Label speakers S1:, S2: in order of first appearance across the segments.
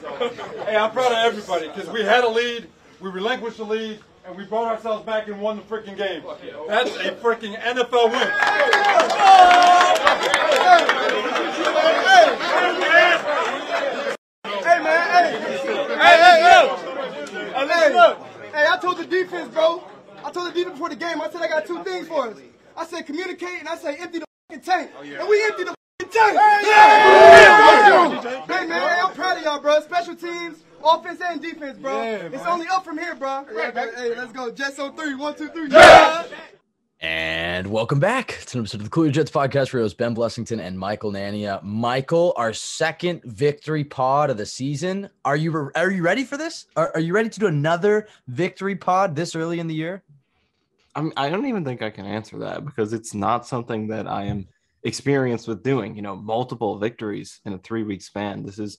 S1: Hey, I'm proud of everybody because we had a lead, we relinquished the lead, and we brought ourselves back and won the freaking game. That's a freaking NFL win.
S2: Hey man, hey, hey, hey, look, hey, look, hey, I told the defense, bro. I told the defense before the game. I said I got two things for us. I said communicate, and I say empty the fucking tank, and we empty the fucking tank. Yeah. Hey man, hey, I'm proud of y'all, bro. Special teams, offense and defense, bro. it's only up from here, bro. Hey, hey, let's go. Jets on three. One, two, three. Yeah.
S3: And welcome back to an episode of the Cool Your Jets podcast. For Ben Blessington and Michael Nania. Michael, our second victory pod of the season. Are you are you ready for this? Are, are you ready to do another victory pod this early in the year?
S4: I'm, I don't even think I can answer that because it's not something that I am experienced with doing. You know, multiple victories in a three week span. This is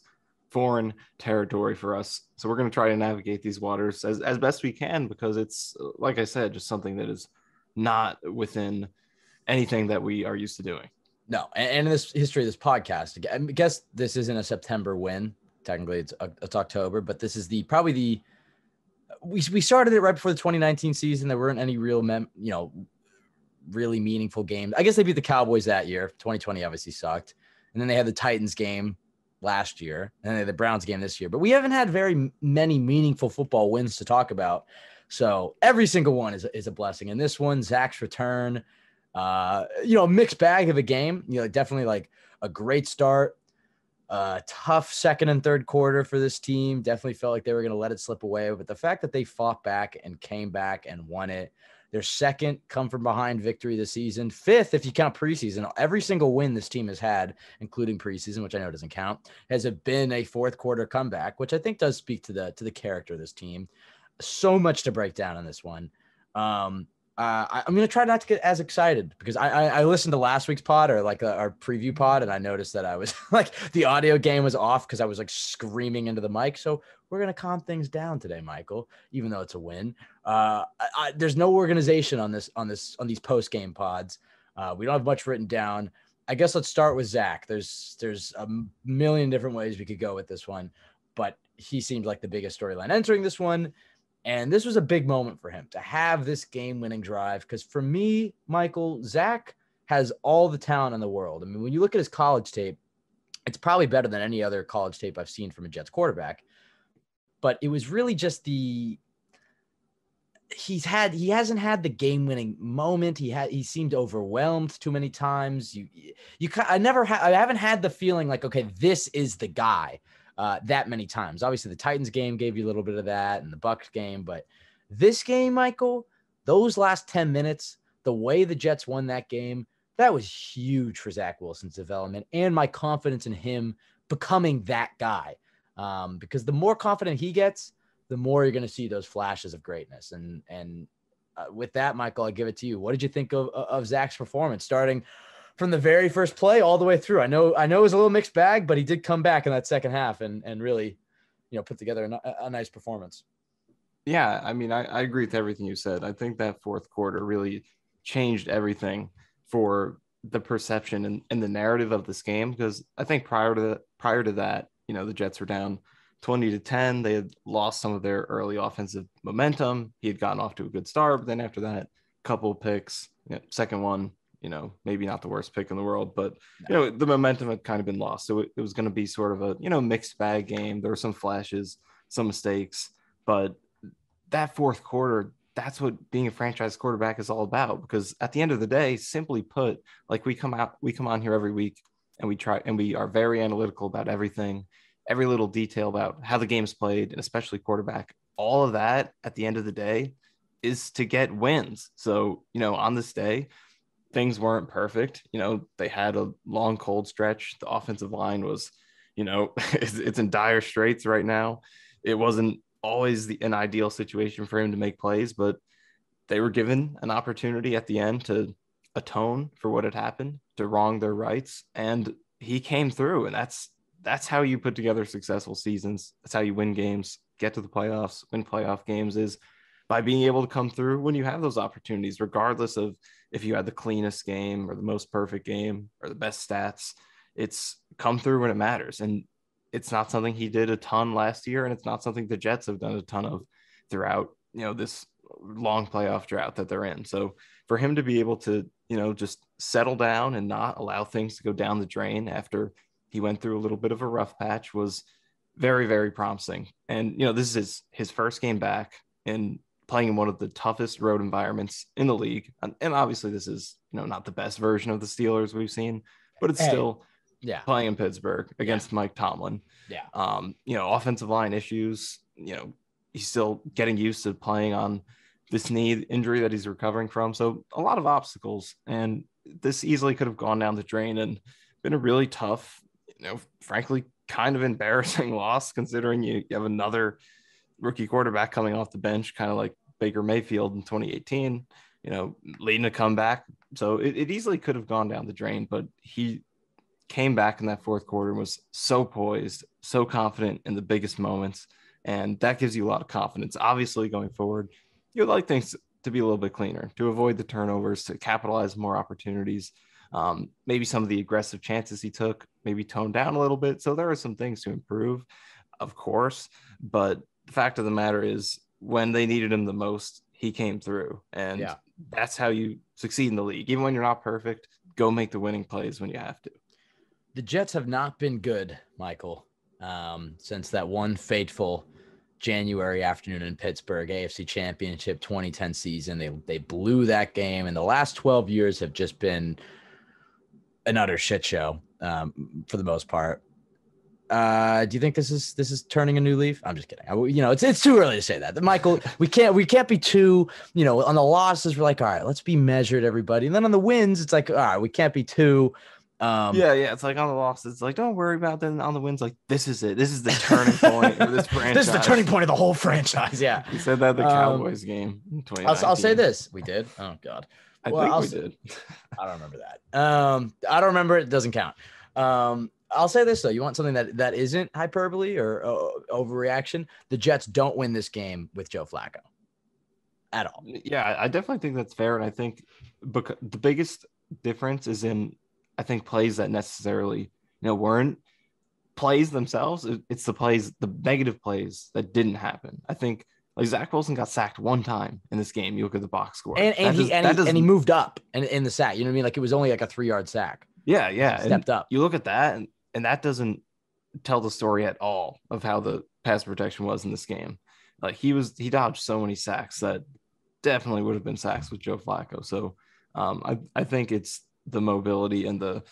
S4: foreign territory for us. So we're going to try to navigate these waters as, as best we can because it's, like I said, just something that is not within anything that we are used to doing.
S3: No, and, in this history of this podcast, I guess this isn't a September win. Technically, it's uh, it's October, but this is the probably the we we started it right before the 2019 season. There weren't any real mem, you know, really meaningful games. I guess they beat the Cowboys that year. 2020 obviously sucked, and then they had the Titans game last year, and the Browns game this year. But we haven't had very many meaningful football wins to talk about. So every single one is, is a blessing. And this one, Zach's return, uh, you know, mixed bag of a game. You know, definitely like a great start. Uh, tough second and third quarter for this team. Definitely felt like they were going to let it slip away. But the fact that they fought back and came back and won it, their second come from behind victory this season, fifth if you count preseason. Every single win this team has had, including preseason, which I know doesn't count, has been a fourth quarter comeback, which I think does speak to the to the character of this team so much to break down on this one. Um, uh, I, am going to try not to get as excited because I, I, I listened to last week's pod or like uh, our preview pod and I noticed that I was like the audio game was off because I was like screaming into the mic. So we're going to calm things down today, Michael, even though it's a win. Uh, I, there's no organization on this on this on these post game pods. Uh, we don't have much written down. I guess let's start with Zach. There's there's a million different ways we could go with this one, but he seems like the biggest storyline entering this one. And this was a big moment for him to have this game winning drive. Because for me, Michael, Zach has all the talent in the world. I mean, when you look at his college tape, it's probably better than any other college tape I've seen from a Jets quarterback. But it was really just the he's had he hasn't had the game winning moment. He had he seemed overwhelmed too many times. You you I never ha- I haven't had the feeling like okay, this is the guy uh, that many times. Obviously, the Titans game gave you a little bit of that, and the Bucks game, but this game, Michael, those last ten minutes, the way the Jets won that game, that was huge for Zach Wilson's development and my confidence in him becoming that guy. Um, because the more confident he gets, the more you're going to see those flashes of greatness. And and uh, with that, Michael, I give it to you. What did you think of of Zach's performance, starting from the very first play all the way through. I know I know it was a little mixed bag, but he did come back in that second half and and really, you know, put together a, a nice performance.
S4: Yeah, I mean, I, I agree with everything you said. I think that fourth quarter really changed everything for the perception and, and the narrative of this game because I think prior to prior to that, you know, the Jets were down 20 to 10. They had lost some of their early offensive momentum. He had gotten off to a good start, but then after that, couple picks, you know, second one, you know, maybe not the worst pick in the world, but you know, the momentum had kind of been lost. So it, it was going to be sort of a, you know, mixed bag game. There were some flashes, some mistakes, but that fourth quarter, that's what being a franchise quarterback is all about. Because at the end of the day, simply put, like we come out, we come on here every week and we try and we are very analytical about everything, every little detail about how the game's played, and especially quarterback. All of that at the end of the day is to get wins. So, you know, on this day, things weren't perfect. You know, they had a long cold stretch. The offensive line was, you know, it's, it's in dire straits right now. It wasn't always the, an ideal situation for him to make plays, but they were given an opportunity at the end to atone for what had happened, to wrong their rights, and he came through. And that's that's how you put together successful seasons. That's how you win games, get to the playoffs, win playoff games is by being able to come through when you have those opportunities, regardless of if you had the cleanest game or the most perfect game or the best stats. It's come through when it matters. And it's not something he did a ton last year, and it's not something the Jets have done a ton of throughout, you know, this long playoff drought that they're in. So for him to be able to, you know, just settle down and not allow things to go down the drain after he went through a little bit of a rough patch was very, very promising. And, you know, this is his, his first game back and playing in one of the toughest road environments in the league. And, and obviously, this is, you know, not the best version of the Steelers we've seen, but it's
S3: Hey,
S4: still
S3: Yeah.
S4: playing in Pittsburgh against Mike Tomlin.
S3: Yeah.
S4: Um, you know, offensive line issues, you know, he's still getting used to playing on this knee injury that he's recovering from. So a lot of obstacles. And this easily could have gone down the drain and been a really tough, you know, frankly, kind of embarrassing loss considering you, you have another rookie quarterback coming off the bench, kind of like Baker Mayfield in 2018, you know, leading a comeback. So it, it easily could have gone down the drain, but he came back in that fourth quarter and was so poised, so confident in the biggest moments. And that gives you a lot of confidence. Obviously, going forward, you'd like things to be a little bit cleaner, to avoid the turnovers, to capitalize more opportunities. Um, maybe some of the aggressive chances he took, maybe toned down a little bit. So there are some things to improve, of course. But the fact of the matter is, when they needed him the most, he came through. And
S3: Yeah.
S4: that's how you succeed in the league. Even when you're not perfect, go make the winning plays when you have to.
S3: The Jets have not been good, Michael, um, since that one fateful January afternoon in Pittsburgh, AFC Championship 2010 season. They they blew that game, and the last 12 years have just been an utter shit show um, for the most part. Uh, do you think this is this is turning a new leaf? I'm just kidding. I, you know, it's it's too early to say that. Michael, we can't we can't be too you know on the losses. We're like, all right, let's be measured, everybody. And then on the wins, it's like, all right, we can't be too. Um,
S4: yeah, yeah. It's like on the losses, It's like don't worry about them on the wins. Like this is it. This is the turning point of this franchise.
S3: this is the turning point of the whole franchise. Yeah.
S4: you said that at the
S3: Um,
S4: Cowboys game.
S3: I'll, I'll say this. We did. Oh God.
S4: I
S3: well,
S4: think
S3: I'll
S4: we
S3: s-
S4: did.
S3: I don't remember that. Um, I don't remember. It doesn't count. Um, I'll say this though. You want something that that isn't hyperbole or uh, overreaction? The Jets don't win this game with Joe Flacco at all.
S4: Yeah, I- I definitely think that's fair, and I think because the biggest difference is in I think plays that necessarily you know weren't plays themselves. It's the plays, the negative plays that didn't happen. I think like Zach Wilson got sacked one time in this game. You look at the box score,
S3: And and he
S4: does-
S3: and he, and he moved up in, in the sack. You know what I mean? Like it was only like a three yard sack.
S4: yeah, yeah, and
S3: Stepped up.
S4: you look at that and, and that doesn't tell the story at all of how the pass protection was in this game like he was he dodged so many sacks that definitely would have been sacks with joe flacco so um, I, I think it's the mobility and the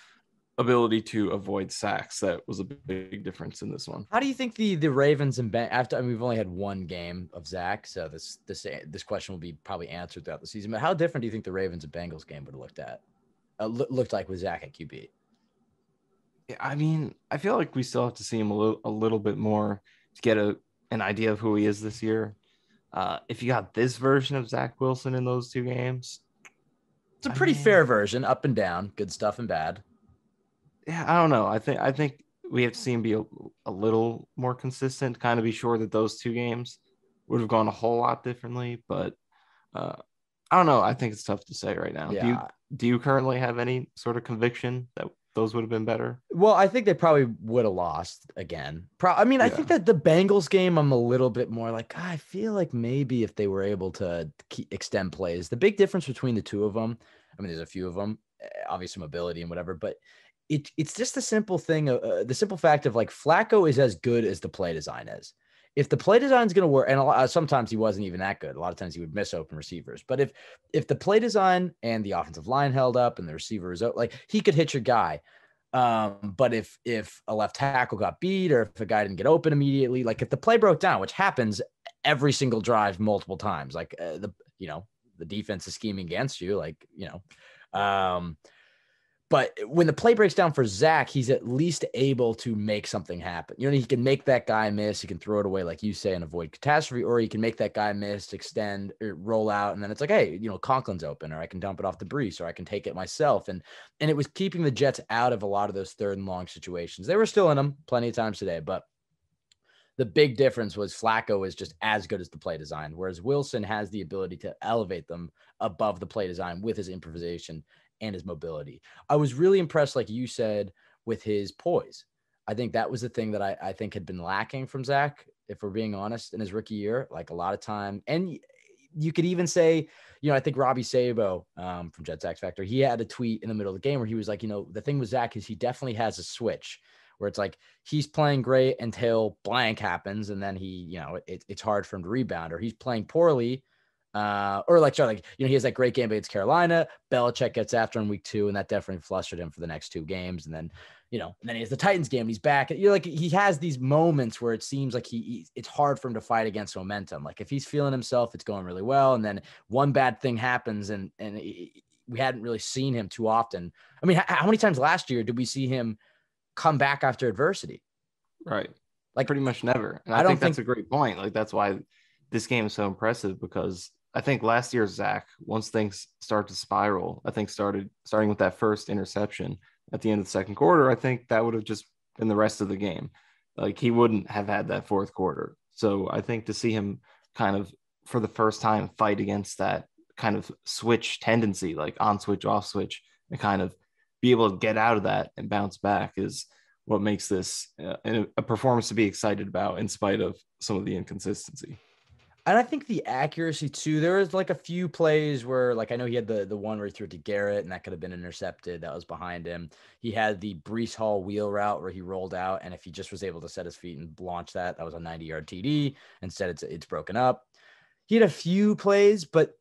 S4: ability to avoid sacks that was a big difference in this one
S3: How do you think the the Ravens and ben, after I mean, we've only had one game of Zach, so this this this question will be probably answered throughout the season. But how different do you think the Ravens and Bengals game would have looked at uh, loo- looked like with Zach at QB?
S4: Yeah, I mean, I feel like we still have to see him a little, a little bit more to get a an idea of who he is this year. Uh, if you got this version of Zach Wilson in those two games,
S3: It's a pretty
S4: mean-
S3: fair version, up and down, good stuff and bad.
S4: Yeah, I don't know. I think I think we have to see him be a, a little more consistent, kind of be sure that those two games would have gone a whole lot differently. But uh, I don't know. I think it's tough to say right now. Do you do you currently have any sort of conviction that those would have been better?
S3: Well, I think they probably would have lost again. Pro- I mean, I think that the Bengals game, I'm a little bit more like "Ah, I feel like maybe if they were able to keep, extend plays, the big difference between the two of them. I mean, there's a few of them, obviously mobility and whatever, but it it's just the simple thing, uh, uh, the simple fact of like Flacco is as good as the play design is. If the play design is going to work, and lot, sometimes he wasn't even that good. A lot of times he would miss open receivers. But if if the play design and the offensive line held up and the receiver is out, like he could hit your guy. Um, but if if a left tackle got beat or if a guy didn't get open immediately, like if the play broke down, which happens every single drive multiple times, like uh, the you know the defense is scheming against you, like you know, um, but when the play breaks down for Zach, he's at least able to make something happen. You know, he can make that guy miss. He can throw it away, like you say, and avoid catastrophe, or he can make that guy miss, extend, roll out, and then it's like, hey, you know, Conklin's open, or I can dump it off the Breece, or I can take it myself. And and it was keeping the Jets out of a lot of those third and long situations. They were still in them plenty of times today, but the big difference was Flacco is just as good as the play design, whereas Wilson has the ability to elevate them above the play design with his improvisation and his mobility. I was really impressed, like you said, with his poise. I think that was the thing that I, I think had been lacking from Zach, if we're being honest, in his rookie year. Like a lot of time, and you could even say, you know, I think Robby Sabo um, from Jets Factor, he had a tweet in the middle of the game where he was like, you know, the thing with Zach is he definitely has a switch where it's like he's playing great until blank happens, and then he, you know, it, it's hard for him to rebound, or he's playing poorly. Uh, or like, sorry, like, you know, he has that great game against Carolina. Belichick gets after him week two, and that definitely flustered him for the next two games. And then, you know, and then he has the Titans game. And he's back. You're like, he has these moments where it seems like he, he, it's hard for him to fight against momentum. Like if he's feeling himself, it's going really well, and then one bad thing happens, and and he, we hadn't really seen him too often. I mean, how many times last year did we see him come back after adversity.
S4: Right. Like pretty much never. And I, I don't think, think that's a great point. Like that's why this game is so impressive because I think last year Zach, once things start to spiral, I think started starting with that first interception at the end of the second quarter, I think that would have just been the rest of the game. Like he wouldn't have had that fourth quarter. So I think to see him kind of for the first time fight against that kind of switch tendency, like on switch, off switch, and kind of be able to get out of that and bounce back is what makes this uh, a performance to be excited about in spite of some of the inconsistency.
S3: And I think the accuracy too. There was like a few plays where, like, I know he had the the one where he threw it to Garrett, and that could have been intercepted. That was behind him. He had the Breece Hall wheel route where he rolled out, and if he just was able to set his feet and launch that, that was a 90 yard TD. Instead, it's it's broken up. He had a few plays, but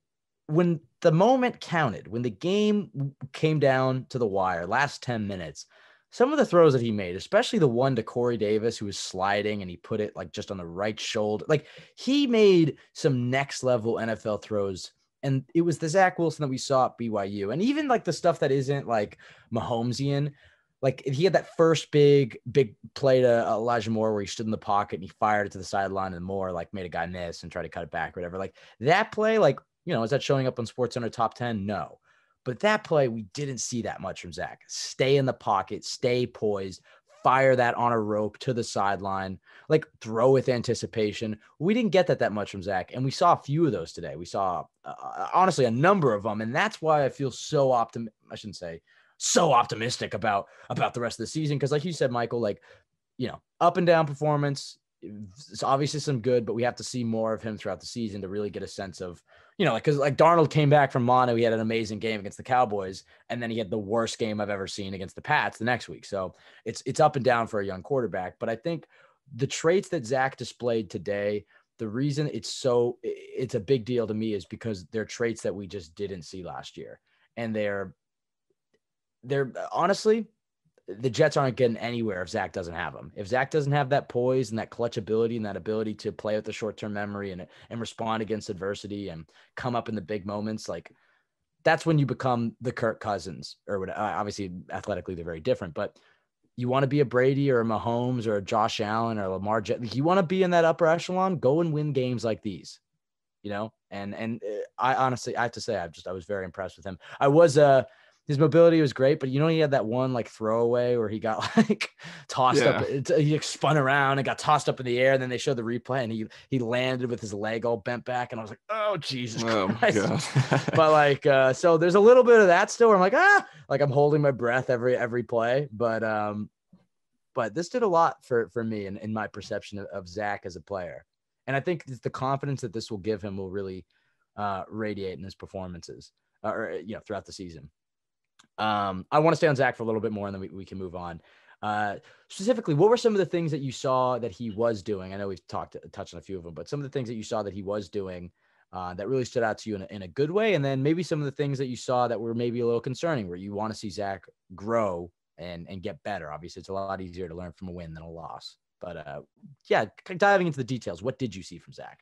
S3: when the moment counted, when the game came down to the wire, last 10 minutes, some of the throws that he made, especially the one to Corey Davis, who was sliding and he put it like just on the right shoulder, like he made some next level NFL throws. And it was the Zach Wilson that we saw at BYU. And even like the stuff that isn't like Mahomesian, like he had that first big, big play to Elijah Moore where he stood in the pocket and he fired it to the sideline and Moore like made a guy miss and tried to cut it back or whatever. Like that play, like you know, is that showing up on SportsCenter top 10? No. But that play, we didn't see that much from Zach. Stay in the pocket, stay poised, fire that on a rope to the sideline, like throw with anticipation. We didn't get that that much from Zach, and we saw a few of those today. We saw uh, uh honestly a number of them, and that's why I feel so optim. I shouldn't say so optimistic about about the rest of the season because, like you said, Michael, like you know, up and down performance. It's obviously some good, but we have to see more of him throughout the season to really get a sense of you know, like because like Darnold came back from mono, he had an amazing game against the Cowboys, and then he had the worst game I've ever seen against the Pats the next week. So it's it's up and down for a young quarterback. But I think the traits that Zach displayed today, the reason it's so it's a big deal to me is because they're traits that we just didn't see last year, and they're they're honestly the Jets aren't getting anywhere if Zach doesn't have them. If Zach doesn't have that poise and that clutch ability and that ability to play with the short term memory and and respond against adversity and come up in the big moments, like that's when you become the Kirk Cousins or what. Obviously, athletically they're very different, but you want to be a Brady or a Mahomes or a Josh Allen or Lamar. Jet- you want to be in that upper echelon. Go and win games like these, you know. And and uh, I honestly, I have to say, I just I was very impressed with him. I was uh his mobility was great, but you know he had that one like throwaway where he got like tossed yeah. up. He spun around and got tossed up in the air, and then they showed the replay, and he he landed with his leg all bent back, and I was like, oh Jesus oh, Christ! but like, uh, so there's a little bit of that still. Where I'm like, ah, like I'm holding my breath every every play, but um, but this did a lot for for me and in, in my perception of, of Zach as a player, and I think the confidence that this will give him will really uh, radiate in his performances, uh, or you know, throughout the season. Um, I want to stay on Zach for a little bit more, and then we, we can move on. Uh, specifically, what were some of the things that you saw that he was doing? I know we've talked touched on a few of them, but some of the things that you saw that he was doing uh, that really stood out to you in a, in a good way, and then maybe some of the things that you saw that were maybe a little concerning, where you want to see Zach grow and and get better. Obviously, it's a lot easier to learn from a win than a loss. But uh, yeah, diving into the details, what did you see from Zach?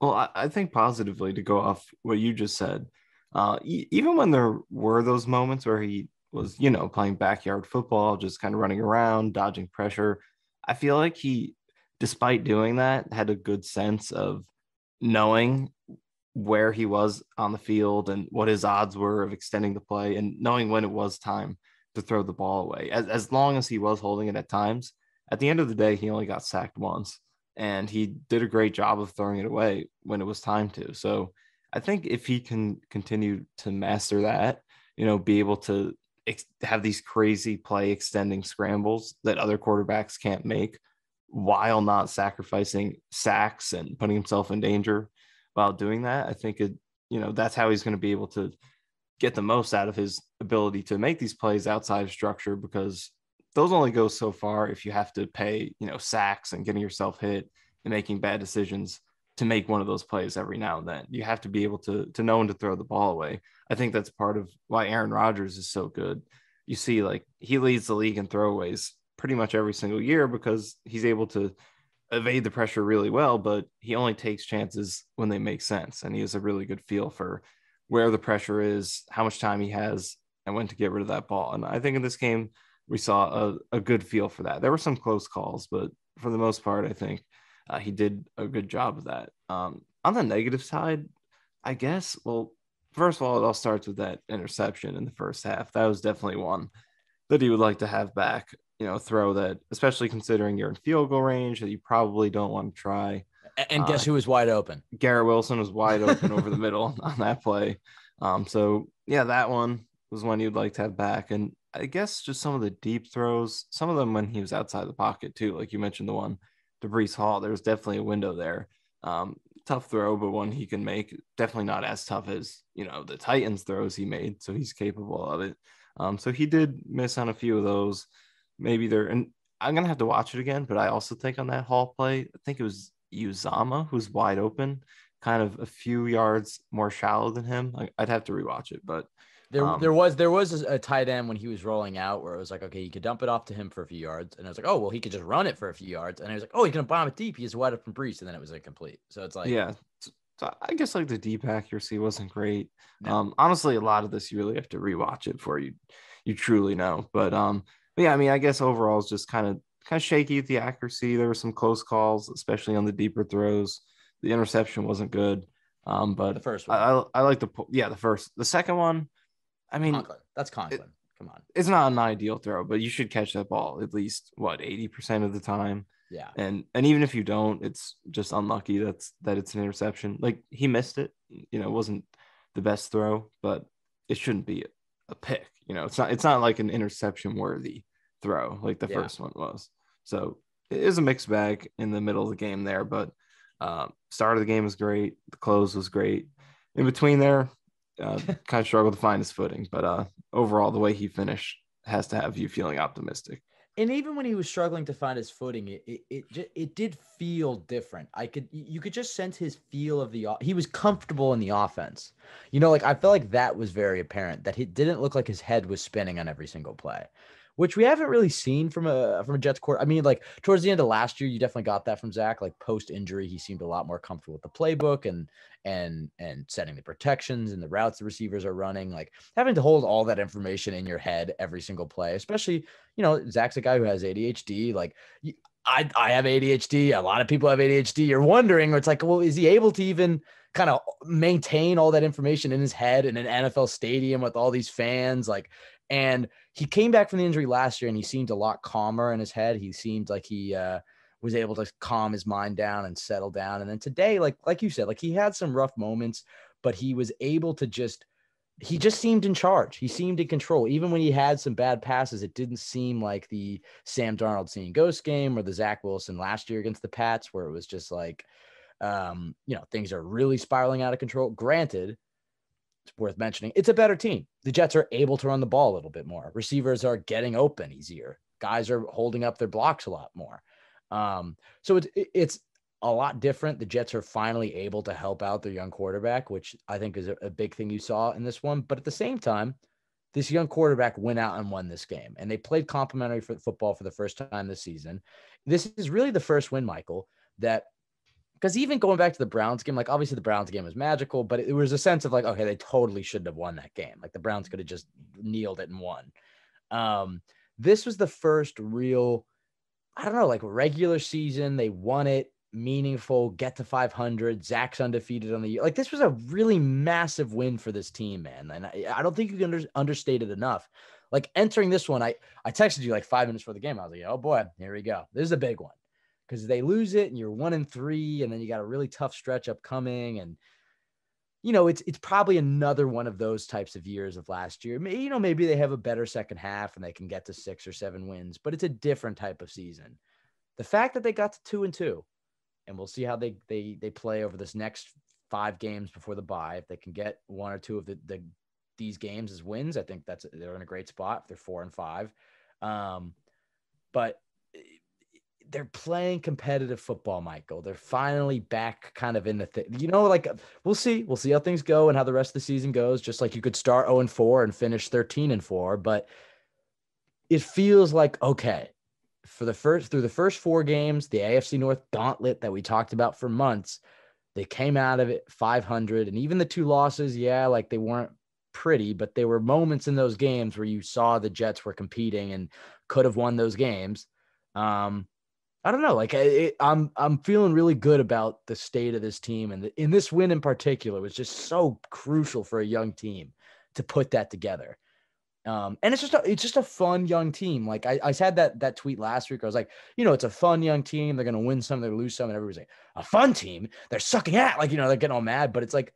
S4: Well, I, I think positively to go off what you just said. Uh, even when there were those moments where he was, you know, playing backyard football, just kind of running around, dodging pressure, I feel like he, despite doing that, had a good sense of knowing where he was on the field and what his odds were of extending the play and knowing when it was time to throw the ball away. As, as long as he was holding it at times, at the end of the day, he only got sacked once and he did a great job of throwing it away when it was time to. So I think if he can continue to master that, you know, be able to ex- have these crazy play extending scrambles that other quarterbacks can't make while not sacrificing sacks and putting himself in danger while doing that. I think it, you know, that's how he's going to be able to get the most out of his ability to make these plays outside of structure because those only go so far if you have to pay, you know, sacks and getting yourself hit and making bad decisions to make one of those plays every now and then. You have to be able to to know when to throw the ball away. I think that's part of why Aaron Rodgers is so good. You see, like he leads the league in throwaways pretty much every single year because he's able to evade the pressure really well, but he only takes chances when they make sense. And he has a really good feel for where the pressure is, how much time he has, and when to get rid of that ball. And I think in this game, we saw a, a good feel for that. There were some close calls, but for the most part, I think uh, he did a good job of that. Um, on the negative side, I guess, well, first of all, it all starts with that interception in the first half. That was definitely one that he would like to have back. You know, throw that, especially considering you're in field goal range that you probably don't want to try.
S3: And guess uh, who was wide open?
S4: Garrett Wilson was wide open over the middle on that play. Um, so yeah, that one was one you'd like to have back. And I guess just some of the deep throws, some of them when he was outside the pocket too, like you mentioned the one to Breece Hall. There's definitely a window there. Um, tough throw, but one he can make. Definitely not as tough as you know the Titans throws he made, so he's capable of it. Um, so he did miss on a few of those. Maybe they're and I'm gonna have to watch it again, but I also think on that Hall play, I think it was Uzomah who's wide open, kind of a few yards more shallow than him. I'd have to rewatch it, but
S3: there, um, there was there was a tight end when he was rolling out where it was like, okay, you could dump it off to him for a few yards, and I was like, oh well, he could just run it for a few yards, and I was like, oh, he's gonna bomb it deep. He's wide open Breece, and then it was incomplete. So it's like,
S4: yeah. So I guess like the deep accuracy wasn't great. No. Um, honestly, a lot of this you really have to rewatch it for you, you truly know. But um, but yeah, I mean, I guess overall it's just kind of kind of shaky with the accuracy. There were some close calls, especially on the deeper throws. The interception wasn't good. Um, but
S3: the first one,
S4: I, I, I like the yeah the first the second one I mean,
S3: Conklin. That's Conklin. It, Come on.
S4: It's not an ideal throw, but you should catch that ball at least what 80% of the time.
S3: Yeah.
S4: And and even if you don't, it's just unlucky that's that it's an interception. Like he missed it. You know, it wasn't the best throw, but it shouldn't be a pick. You know, it's not it's not like an interception worthy throw like the yeah. first one was. So it is a mixed bag in the middle of the game there, but um, start of the game was great. The close was great. In between there, uh, kind of struggled to find his footing, but uh, overall, the way he finished has to have you feeling optimistic.
S3: And even when he was struggling to find his footing, it it it, it did feel different. I could you could just sense his feel of the he was comfortable in the offense. You know, like I felt like that was very apparent that he didn't look like his head was spinning on every single play which we haven't really seen from a from a Jets court. I mean, like towards the end of last year, you definitely got that from Zach. Like post injury, he seemed a lot more comfortable with the playbook and and and setting the protections and the routes the receivers are running. Like having to hold all that information in your head every single play, especially you know Zach's a guy who has ADHD. Like I I have ADHD. A lot of people have ADHD. You're wondering, it's like, well, is he able to even kind of maintain all that information in his head in an NFL stadium with all these fans? Like and he came back from the injury last year and he seemed a lot calmer in his head. He seemed like he uh, was able to calm his mind down and settle down. And then today, like like you said, like he had some rough moments, but he was able to just he just seemed in charge. He seemed in control. Even when he had some bad passes, it didn't seem like the Sam Darnold seeing ghost game or the Zach Wilson last year against the Pats, where it was just like, um, you know, things are really spiraling out of control. Granted, it's worth mentioning. It's a better team. The Jets are able to run the ball a little bit more. Receivers are getting open easier. Guys are holding up their blocks a lot more. Um, so it's it's a lot different. The Jets are finally able to help out their young quarterback, which I think is a, a big thing you saw in this one. But at the same time, this young quarterback went out and won this game, and they played complementary football for the first time this season. This is really the first win, Michael, that because even going back to the Browns game, like obviously the Browns game was magical, but it, was a sense of like, okay, they totally shouldn't have won that game. Like the Browns could have just kneeled it and won. Um, this was the first real, I don't know, like regular season. They won it, meaningful, get to 500. Zach's undefeated on the year. Like this was a really massive win for this team, man. And I, I don't think you can under, understate it enough. Like entering this one, I I texted you like five minutes before the game. I was like, oh boy, here we go. This is a big one because they lose it and you're one and three, and then you got a really tough stretch upcoming. And you know, it's it's probably another one of those types of years of last year. You know, maybe they have a better second half and they can get to six or seven wins, but it's a different type of season. The fact that they got to two and two, and we'll see how they they they play over this next five games before the bye. If they can get one or two of the, the these games as wins, I think that's they're in a great spot. If they're four and five, um, but they're playing competitive football, Michael. They're finally back kind of in the thing. You know, like we'll see. We'll see how things go and how the rest of the season goes. Just like you could start 0 and 4 and finish 13 and 4, but it feels like okay. For the first through the first four games, the AFC North gauntlet that we talked about for months, they came out of it 500 and even the two losses, yeah, like they weren't pretty, but there were moments in those games where you saw the Jets were competing and could have won those games. Um, I don't know. Like it, I'm, I'm feeling really good about the state of this team, and in this win in particular was just so crucial for a young team to put that together. Um, and it's just a, it's just a fun young team. Like I, I had that that tweet last week. I was like, you know, it's a fun young team. They're gonna win some, they're lose some, and everybody's like, a fun team. They're sucking at like you know they're getting all mad. But it's like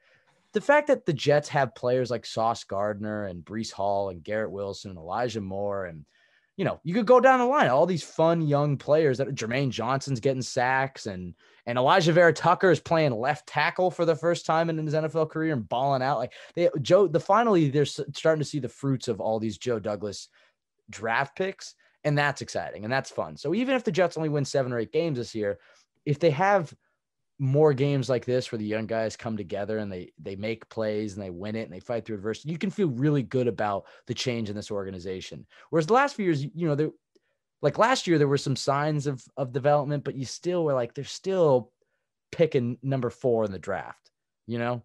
S3: the fact that the Jets have players like Sauce Gardner and Breece Hall and Garrett Wilson and Elijah Moore and you know, you could go down the line, all these fun young players that Jermaine Johnson's getting sacks and and Alijah Vera-Tucker is playing left tackle for the first time in his NFL career and balling out. Like they Joe, the finally they're starting to see the fruits of all these Joe Douglas draft picks, and that's exciting and that's fun. So even if the Jets only win seven or eight games this year, if they have more games like this where the young guys come together and they they make plays and they win it and they fight through adversity, you can feel really good about the change in this organization. Whereas the last few years, you know, there like last year there were some signs of of development, but you still were like they're still picking number four in the draft, you know.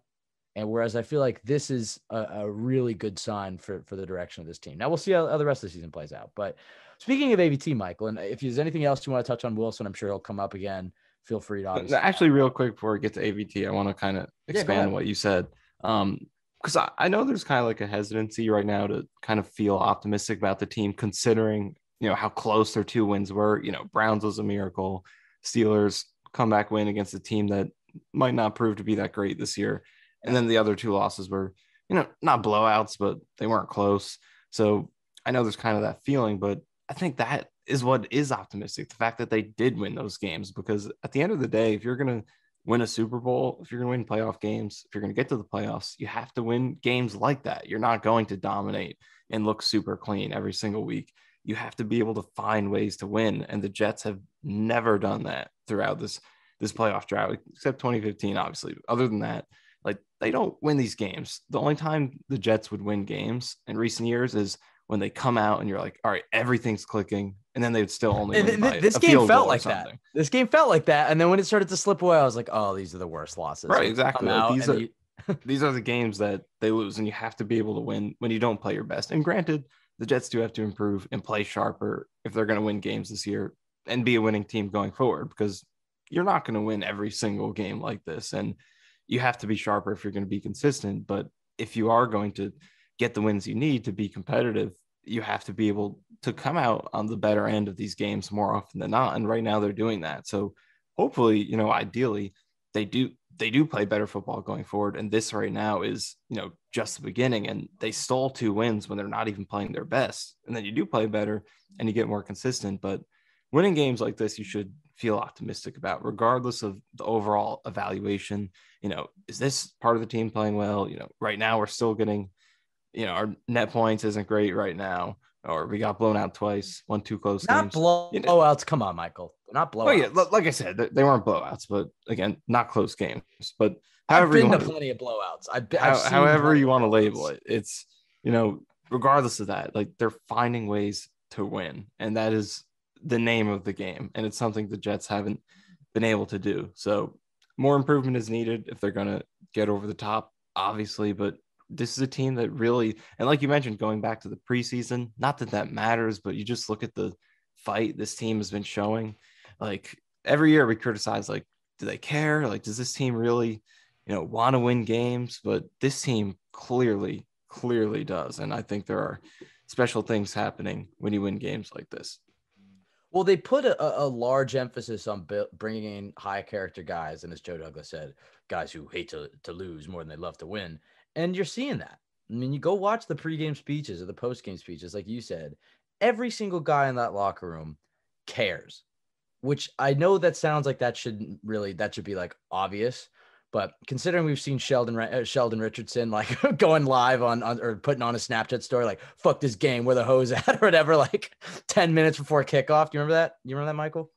S3: And whereas I feel like this is a, a really good sign for for the direction of this team. Now we'll see how, how the rest of the season plays out. But speaking of AVT, Michael, and if there's anything else you want to touch on Wilson, I'm sure he'll come up again feel free to obviously.
S4: Actually, real quick before we get to AVT, I want to kind of expand yeah, what you said. Um, because I, I know there's kind of like a hesitancy right now to kind of feel optimistic about the team, considering you know how close their two wins were. You know, Browns was a miracle. Steelers comeback win against a team that might not prove to be that great this year. And then the other two losses were, you know, not blowouts, but they weren't close. So I know there's kind of that feeling, but I think that is what is optimistic. The fact that they did win those games, because at the end of the day, if you're going to win a Super Bowl, if you're going to win playoff games, if you're going to get to the playoffs, you have to win games like that. You're not going to dominate and look super clean every single week. You have to be able to find ways to win, and the Jets have never done that throughout this this playoff drought, except 2015, obviously. Other than that, like they don't win these games. The only time the Jets would win games in recent years is when they come out and you're like, all right, everything's clicking and then they'd still only.
S3: this game felt like that. This game felt like that, and then when it started to slip away, I was like, "Oh, these are the worst losses."
S4: Right, exactly. Like these are you... these are the games that they lose, and you have to be able to win when you don't play your best. And granted, the Jets do have to improve and play sharper if they're going to win games this year and be a winning team going forward, because you're not going to win every single game like this, and you have to be sharper if you're going to be consistent. But if you are going to get the wins you need to be competitive, you have to be able to come out on the better end of these games more often than not. And right now they're doing that. So hopefully, you know, ideally they do they do play better football going forward. And this right now is, you know, just the beginning. And they stole two wins when they're not even playing their best. And then you do play better and you get more consistent. But winning games like this, you should feel optimistic about, regardless of the overall evaluation. You know, is this part of the team playing well? You know, right now we're still getting you know, our net points isn't great right now, or we got blown out twice, one two close
S3: not
S4: games.
S3: blowouts. You know. Come on, Michael, not blowouts. Oh
S4: yeah, like I said, they weren't blowouts, but again, not close games. But
S3: however, I've been to plenty of blowouts. I've,
S4: been, I've however you want to label it, it's you know, regardless of that, like they're finding ways to win, and that is the name of the game, and it's something the Jets haven't been able to do. So more improvement is needed if they're going to get over the top, obviously, but this is a team that really, and like you mentioned, going back to the preseason, not that that matters, but you just look at the fight this team has been showing. Like every year we criticize, like, do they care? Like, does this team really, you know, want to win games? But this team clearly, clearly does. And I think there are special things happening when you win games like this.
S3: Well, they put a, a- large emphasis on bringing in high character guys, and as Joe Douglas said, guys who hate to, to lose more than they love to win. And you're seeing that. I mean, you go watch the pregame speeches or the postgame speeches, like you said. Every single guy in that locker room cares, which I know that sounds like that should really that should be like obvious, but considering we've seen Sheldon uh, Sheldon Richardson like going live on, on or putting on a Snapchat story like "fuck this game, where the hose at" or whatever, like ten minutes before kickoff. Do you remember that? You remember that, Michael?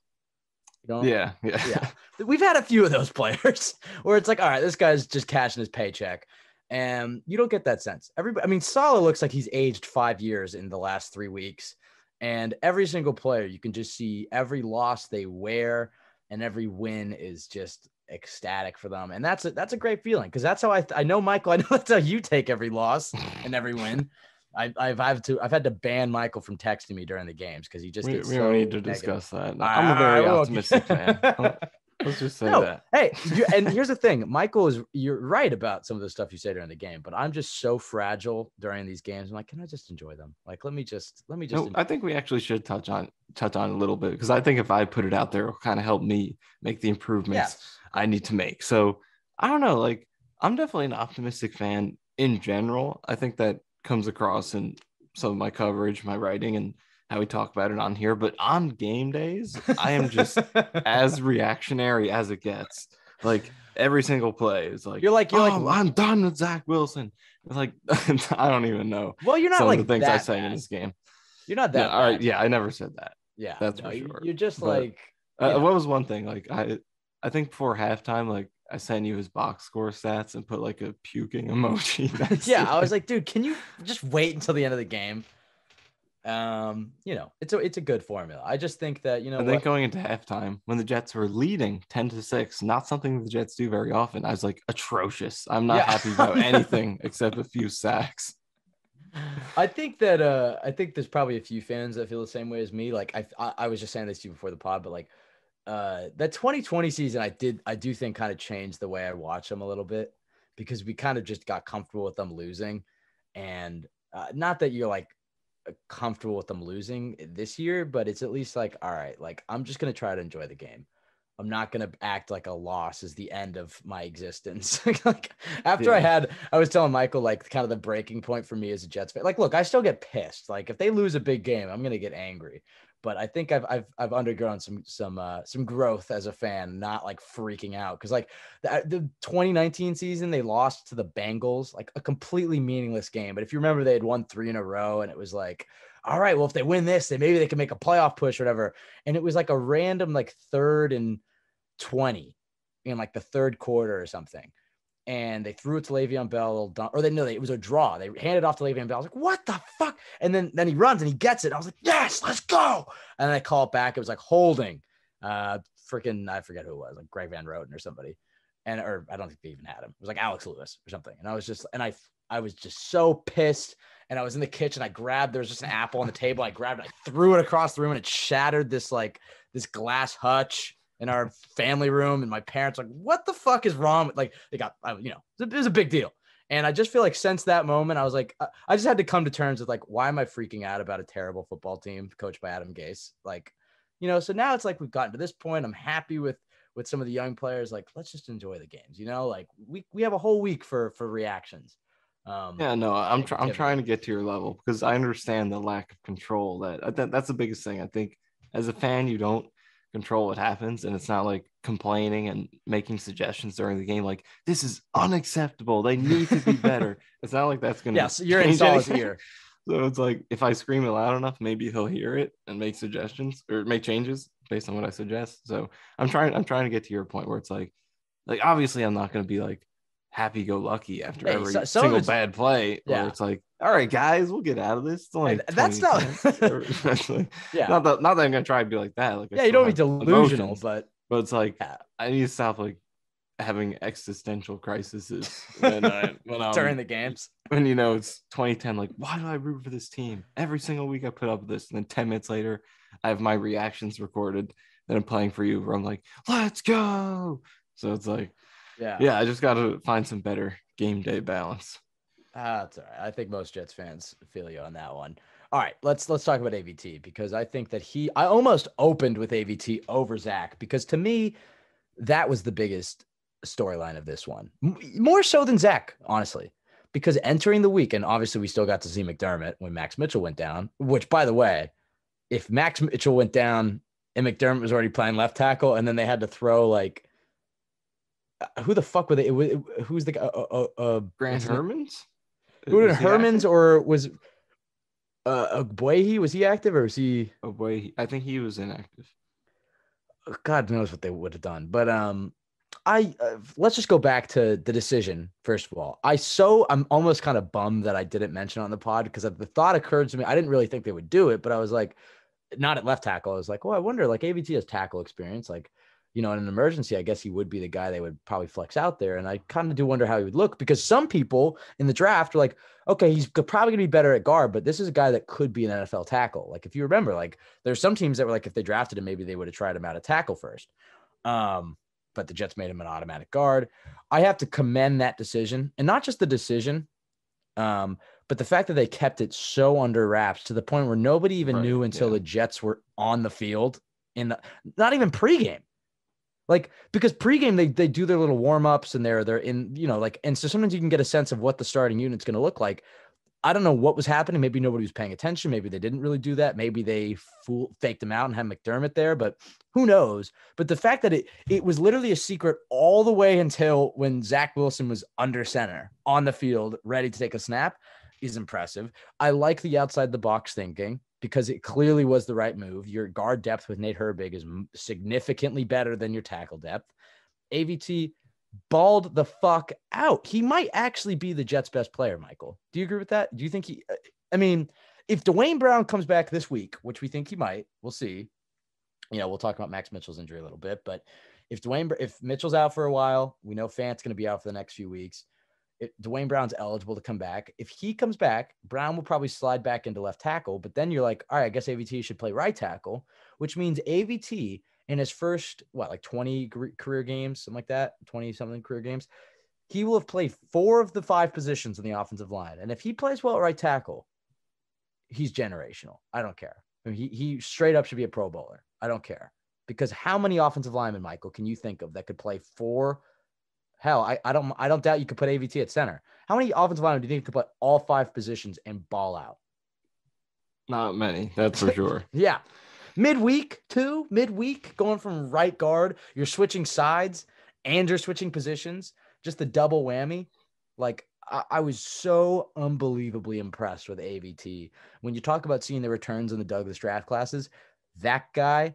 S4: Yeah, yeah,
S3: yeah. We've had a few of those players where it's like, all right, this guy's just cashing his paycheck. And you don't get that sense. Everybody, I mean, Salah looks like he's aged five years in the last three weeks. And every single player, you can just see every loss they wear and every win is just ecstatic for them. And that's a, that's a great feeling because that's how I, I know, Michael, I know that's how you take every loss and every win. I, I've, I've to, I've had to ban Michael from texting me during the games because he just
S4: we, we
S3: so
S4: don't need to
S3: negative.
S4: discuss that. I'm a very optimistic fan. Let's just say
S3: No,
S4: that.
S3: hey, you, and here's the thing, Michael is you're right about some of the stuff you say during the game, but I'm just so fragile during these games. I'm like, can I just enjoy them? Like, let me just let me just.
S4: No, I think we actually should touch on touch on a little bit because I think if I put it out there, it'll kind of help me make the improvements
S3: yes.
S4: I need to make. So I don't know. Like I'm definitely an optimistic fan in general. I think that comes across in some of my coverage, my writing, and how we talk about it on here. But on game days, I am just as reactionary as it gets. Like every single play is like
S3: You're like you're
S4: oh,
S3: like
S4: I'm done with Zach Wilson. It's like I don't even know
S3: well, you're not
S4: some
S3: like
S4: of the things I say in this game.
S3: You're not that.
S4: Yeah, all right. Yeah, I never said that.
S3: yeah,
S4: that's
S3: no,
S4: for sure.
S3: You're just
S4: But-
S3: like
S4: Uh,
S3: Yeah.
S4: what was one thing? Like I, I think before halftime, like I sent you his box score stats and put like a puking emoji.
S3: yeah. I was like, dude, can you just wait until the end of the game? Um, you know, it's a it's a good formula. I just think that you know
S4: and then
S3: what?
S4: going into halftime when the Jets were leading ten to six, not something the Jets do very often. I was like atrocious. I'm not
S3: Yeah.
S4: happy about anything except a few sacks.
S3: I think that uh I think there's probably a few fans that feel the same way as me. Like I I, I was just saying this to you before the pod, but like uh that 2020 season I did I do think kind of changed the way I watch them a little bit because we kind of just got comfortable with them losing and uh, not that you're like comfortable with them losing this year, but it's at least like all right, like I'm just going to try to enjoy the game. I'm not gonna act like a loss is the end of my existence. like after I had, I was telling Michael like kind of the breaking point for me as a Jets fan. Like, look, I still get pissed. Like if they lose a big game, I'm gonna get angry. But I think I've I've I've undergone some some uh, some growth as a fan, not like freaking out. Because like the, the 2019 season, they lost to the Bengals, like a completely meaningless game. But if you remember, they had won three in a row, and it was like, all right, well if they win this, then maybe they can make a playoff push or whatever. And it was like a random like third and 20 in like the third quarter or something. And they threw it to Le'Veon Bell, or they know it was a draw. They handed off to Le'Veon Bell. I was like, "What the fuck?" And then then he runs and he gets it. I was like, "Yes, let's go!" And then I call it back. It was like holding, uh, freaking I forget who it was, like Greg Van Roten or somebody, and or I don't think they even had him. It was like Alex Lewis or something. And I was just and I I was just so pissed. And I was in the kitchen. I grabbed there was just an apple on the table. I grabbed it. I threw it across the room, and it shattered this like this glass hutch in our family room and my parents like what the fuck is wrong with like they got I- you know it was a big deal. And i just feel like since that moment i was like I- i just had to come to terms with like why am i freaking out about a terrible football team coached by adam gase? Like you know so now it's like we've gotten to this point. I'm happy with with some of the young players. Like let's just enjoy the games you know? Like we we have a whole week for for reactions. Um
S4: Yeah, no, I'm try- I'm trying to get to your level because I understand the lack of control. That think that's the biggest thing. I think as a fan, you don't control what happens, and it's not like complaining and making suggestions during the game. Like this is unacceptable. They need to be better. it's not like that's gonna.
S3: yes you're in
S4: change
S3: Salah's ear
S4: So it's like if I scream it loud enough, maybe he'll hear it and make suggestions or make changes based on what I suggest. So I'm trying I'm trying to get to your point where it's like like obviously I'm not gonna be like happy go lucky after
S3: Hey,
S4: every
S3: so-
S4: single bad play.
S3: Yeah.
S4: Where it's like, all right, guys, we'll get out of this.
S3: That's not-
S4: points." Like-
S3: yeah
S4: not that not that I'm gonna try to be like that. Like I
S3: yeah you don't be delusional
S4: emotions,
S3: but
S4: but it's like
S3: Yeah.
S4: I need to stop like having existential crises when I when I'm
S3: during the games
S4: when you know it's 2010 like why do i root for this team every single week i put up with this and then 10 minutes later i have my reactions recorded that i'm playing for you where i'm like let's go so it's like
S3: yeah
S4: yeah i just got to find some better game day balance
S3: that's all right. I think most Jets fans feel you on that one. All right, let's let's talk about AVT because I think that he I almost opened with AVT over Zach because to me that was the biggest storyline of this one. More so than Zach, honestly. Because entering the week, and obviously we still got to see McDermott when Max Mitchell went down, which by the way, if Max Mitchell went down and McDermott was already playing left tackle, and then they had to throw like who the fuck were they? It was, who's the guy? Uh, uh, uh,
S4: Grant Hermanns.
S3: Who did Hermanns
S4: active?
S3: or was uh Ogbuehi? Was he active or was he?
S4: Oh boy, I think he was inactive.
S3: God knows what they would have done. But um, I uh, let's just go back to the decision first of all. I so I'm almost kind of bummed that I didn't mention on the pod because the thought occurred to me. I didn't really think they would do it, but I was like, not at left tackle. I was like, oh, I wonder. Like AVT has tackle experience. Like, you know, in an emergency, I guess he would be the guy they would probably flex out there. And I kind of do wonder how he would look because some people in the draft are like, okay, he's probably gonna be better at guard, but this is a guy that could be an NFL tackle. Like if you remember, like there's some teams that were like, if they drafted him, maybe they would have tried him out at tackle first. Um, but the Jets made him an automatic guard. I have to commend that decision, and not just the decision, um, but the fact that they kept it so under wraps to the point where nobody even
S4: Right,
S3: knew until
S4: yeah.
S3: the Jets were on the field in the not even pregame. Like because pregame they they do their little warm ups and they're they're in you know like and so sometimes you can get a sense of what the starting unit's going to look like. I don't know what was happening. Maybe nobody was paying attention. Maybe they didn't really do that. Maybe they fool faked him out and had McDermott there, but who knows? But the fact that it it was literally a secret all the way until when Zach Wilson was under center on the field, ready to take a snap, is impressive. I like the outside the box thinking because it clearly was the right move. Your guard depth with Nate Herbig is significantly better than your tackle depth. AVT balled the fuck out. He might actually be the Jets' best player, Michael. Do you agree with that? Do you think he? uh, I mean, if Duane Brown comes back this week, which we think he might, we'll see. You know, we'll talk about Max Mitchell's injury a little bit, but if Duane, if Mitchell's out for a while, we know Fant's going to be out for the next few weeks. Duane Brown's eligible to come back, if he comes back, Brown will probably slide back into left tackle. But then you're like, all right, I guess AVT should play right tackle, which means AVT in his first what like 20 career games, something like that, 20 something career games, he will have played four of the five positions in the offensive line. And if he plays well at right tackle, he's generational. I don't care. I mean, he he straight up should be a Pro Bowler. I don't care because how many offensive linemen, Michael, can you think of that could play four? Hell, I, I don't I don't doubt you could put AVT at center. How many offensive linemen do you think could put all five positions and ball out?
S4: Not many, that's for sure.
S3: Yeah. Midweek, too. Midweek, going from right guard, you're switching sides and you're switching positions. Just the double whammy. Like, I, I was so unbelievably impressed with AVT. When you talk about seeing the returns in the Douglas draft classes, that guy,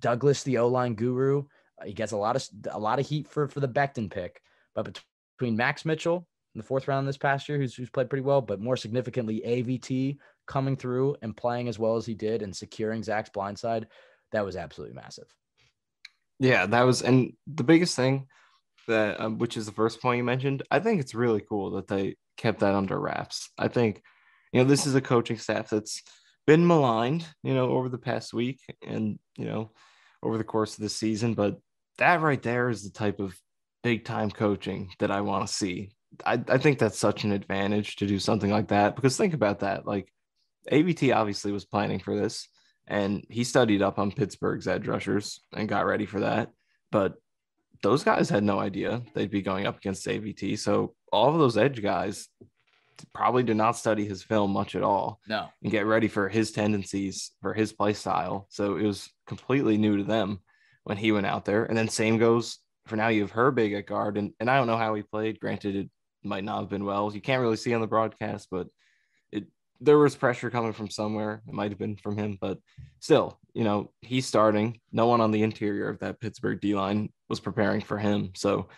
S3: Douglas, the O line guru, he gets a lot of a lot of heat for for the Becton pick. But between Max Mitchell in the fourth round this past year, who's, who's played pretty well, but more significantly, AVT coming through and playing as well as he did and securing Zach's blindside, that was absolutely massive.
S4: Yeah, that was, and the biggest thing that, um, which is the first point you mentioned, I think it's really cool that they kept that under wraps. I think, you know, this is a coaching staff that's been maligned, you know, over the past week and, you know, over the course of the season. But that right there is the type of big time coaching that I want to see. I, I think that's such an advantage to do something like that because think about that. Like, AVT obviously was planning for this and he studied up on Pittsburgh's edge rushers and got ready for that. But those guys had no idea they'd be going up against AVT. So all of those edge guys probably did not study his film much at all
S3: No.
S4: and get ready for his tendencies for his play style. So it was completely new to them when he went out there. And then same goes for now. You have Herbig at guard, and, and I don't know how he played. Granted, it might not have been well. You can't really see on the broadcast, but it there was pressure coming from somewhere. It might have been from him, but still, you know, he's starting. No one on the interior of that Pittsburgh D line was preparing for him. So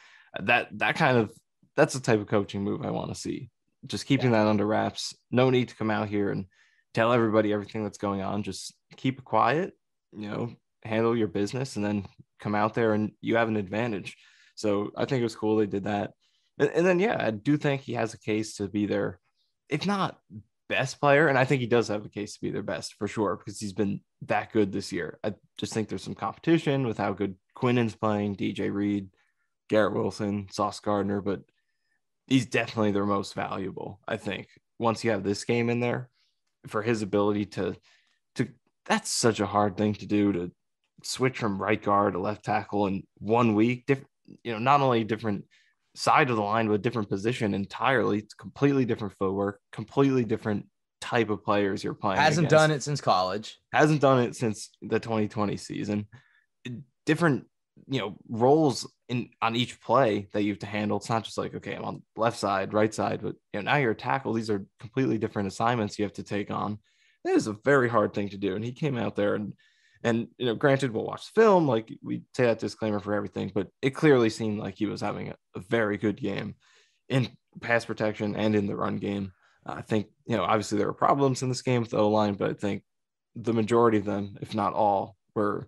S4: that that kind of that's the type of coaching move I want to see. Just keeping that under wraps. No need to come out here and tell everybody everything that's going on. Just keep it quiet, you know, handle your business and then come out there and you have an advantage. So I think it was cool they did that. And, and then, yeah, I do think he has a case to be their, if not best player. And I think he does have a case to be their best for sure because he's been that good this year. I just think there's some competition with how good Quinnen's playing, DJ Reed, Garrett Wilson, Sauce Gardner, but he's definitely their most valuable, I think. Once you have this game in there, for his ability to to that's such a hard thing to do to switch from right guard to left tackle in one week. Different, you know, not only different side of the line, but different position entirely. It's completely different footwork, completely different type of players you're playing.
S3: Hasn't
S4: against.
S3: done it since college.
S4: Hasn't done it since the 2020 season. Different, you know, roles in on each play that you have to handle. It's not just like, okay, I'm on left side, right side, but you know, now you're a tackle. These are completely different assignments you have to take on. That is a very hard thing to do. And he came out there and and you know, granted, we'll watch the film, like we say that disclaimer for everything, but it clearly seemed like he was having a, a very good game in pass protection and in the run game. Uh, I think, you know, obviously there were problems in this game with the O line, but I think the majority of them, if not all, were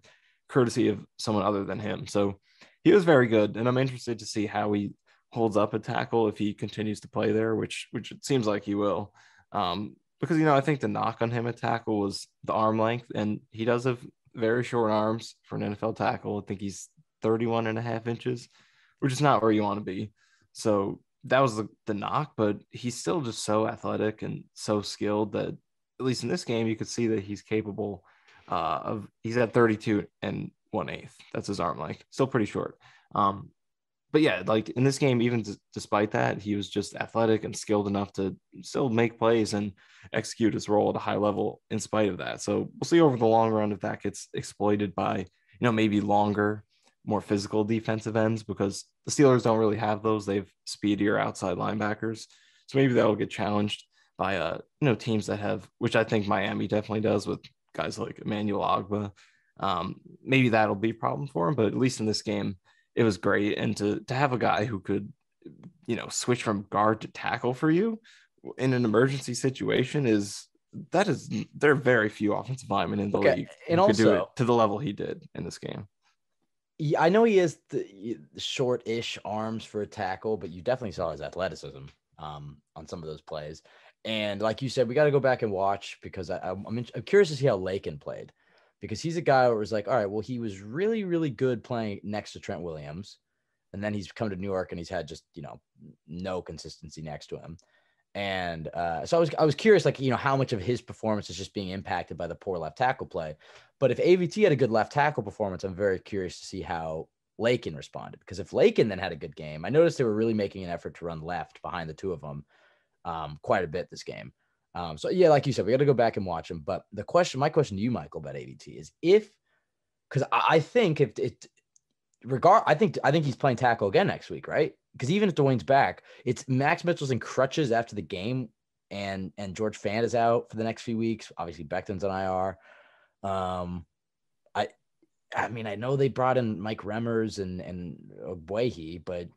S4: courtesy of someone other than him. So he was very good, and I'm interested to see how he holds up a tackle if he continues to play there, which which it seems like he will. Um, because you know, I think the knock on him at tackle was the arm length, and he does have very short arms for an NFL tackle. I think he's 31 and a half inches, which is not where you want to be. So that was the, the knock, but he's still just so athletic and so skilled that at least in this game, you could see that he's capable uh, of he's at 32 and one eighth. That's his arm length. Still pretty short. Um, but yeah, like in this game, even d- despite that, he was just athletic and skilled enough to still make plays and execute his role at a high level in spite of that. So we'll see over the long run if that gets exploited by, you know, maybe longer, more physical defensive ends because the Steelers don't really have those. They've speedier outside linebackers. So maybe that'll get challenged by uh, you know, teams that have, which I think Miami definitely does with guys like Emmanuel Ogbah. Um, maybe that'll be a problem for him, but at least in this game, it was great. And to to have a guy who could, you know, switch from guard to tackle for you in an emergency situation is that is there are very few offensive linemen in the
S3: Okay,
S4: league
S3: and
S4: who could do it
S3: also-
S4: to the level he did in this game.
S3: Yeah, I know he has the short-ish arms for a tackle, but you definitely saw his athleticism um, on some of those plays. And like you said, we got to go back and watch because I, I'm, I'm I'm curious to see how Laken played because he's a guy who was like, all right, well, he was really, really good playing next to Trent Williams, and then he's come to New York and he's had just you know no consistency next to him. And uh, so I was I was curious, like you know, how much of his performance is just being impacted by the poor left tackle play. But if AVT had a good left tackle performance, I'm very curious to see how Laken responded. Because if Laken then had a good game, I noticed they were really making an effort to run left behind the two of them um, quite a bit this game. Um, so yeah, like you said, we got to go back and watch them. But the question, my question to you, Michael, about AVT is if, because I, think if it, regard, I think I think he's playing tackle again next week, right? Because even if Duane's back, it's Max Mitchell's in crutches after the game, and and George Fant is out for the next few weeks. Obviously, Becton's on IR. Um, I, I mean, I know they brought in Mike Remmers and and Ogbuehi, but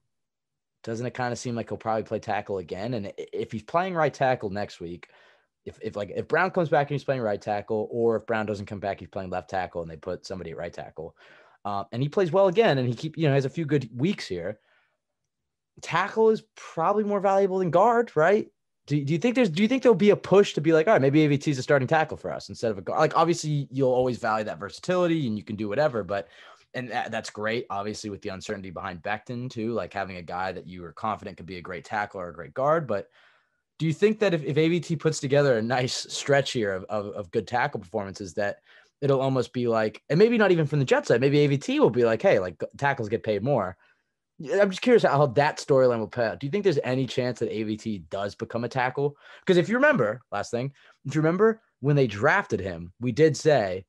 S3: doesn't it kind of seem like he'll probably play tackle again? And if he's playing right tackle next week, if if like if Brown comes back and he's playing right tackle, or if Brown doesn't come back, he's playing left tackle, and they put somebody at right tackle, uh, and he plays well again, and he keep you know has a few good weeks here. Tackle is probably more valuable than guard, right? Do, do you think there's do you think there'll be a push to be like, all right, maybe AVT is a starting tackle for us instead of a guard? Like obviously you'll always value that versatility and you can do whatever, but and that, that's great, obviously, with the uncertainty behind Becton too, like having a guy that you are confident could be a great tackle or a great guard. But do you think that if, if AVT puts together a nice stretch here of, of, of good tackle performances, that it'll almost be like, and maybe not even from the Jet side, maybe AVT will be like, hey, like tackles get paid more. I'm just curious how that storyline will play out. Do you think there's any chance that AVT does become a tackle? Because if you remember, last thing, if you remember when they drafted him, we did say,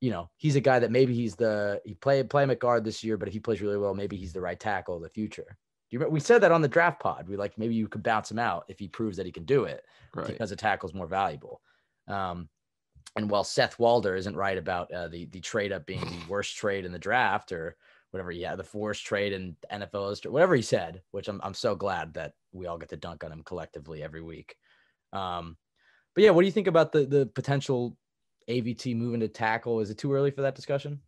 S3: you know, he's a guy that maybe he's the he played play at guard this year, but if he plays really well, maybe he's the right tackle of the future. You remember we said that on the draft pod? We like maybe you could bounce him out if he proves that he can do it
S4: Right.
S3: because a tackle is more valuable. Um, and while Seth Walder isn't right about uh, the the trade up being the worst trade in the draft or whatever, yeah, the worst trade in NFL history, whatever he said, which I'm I'm so glad that we all get to dunk on him collectively every week. Um, but yeah, what do you think about the the potential AVT moving to tackle? Is it too early for that discussion?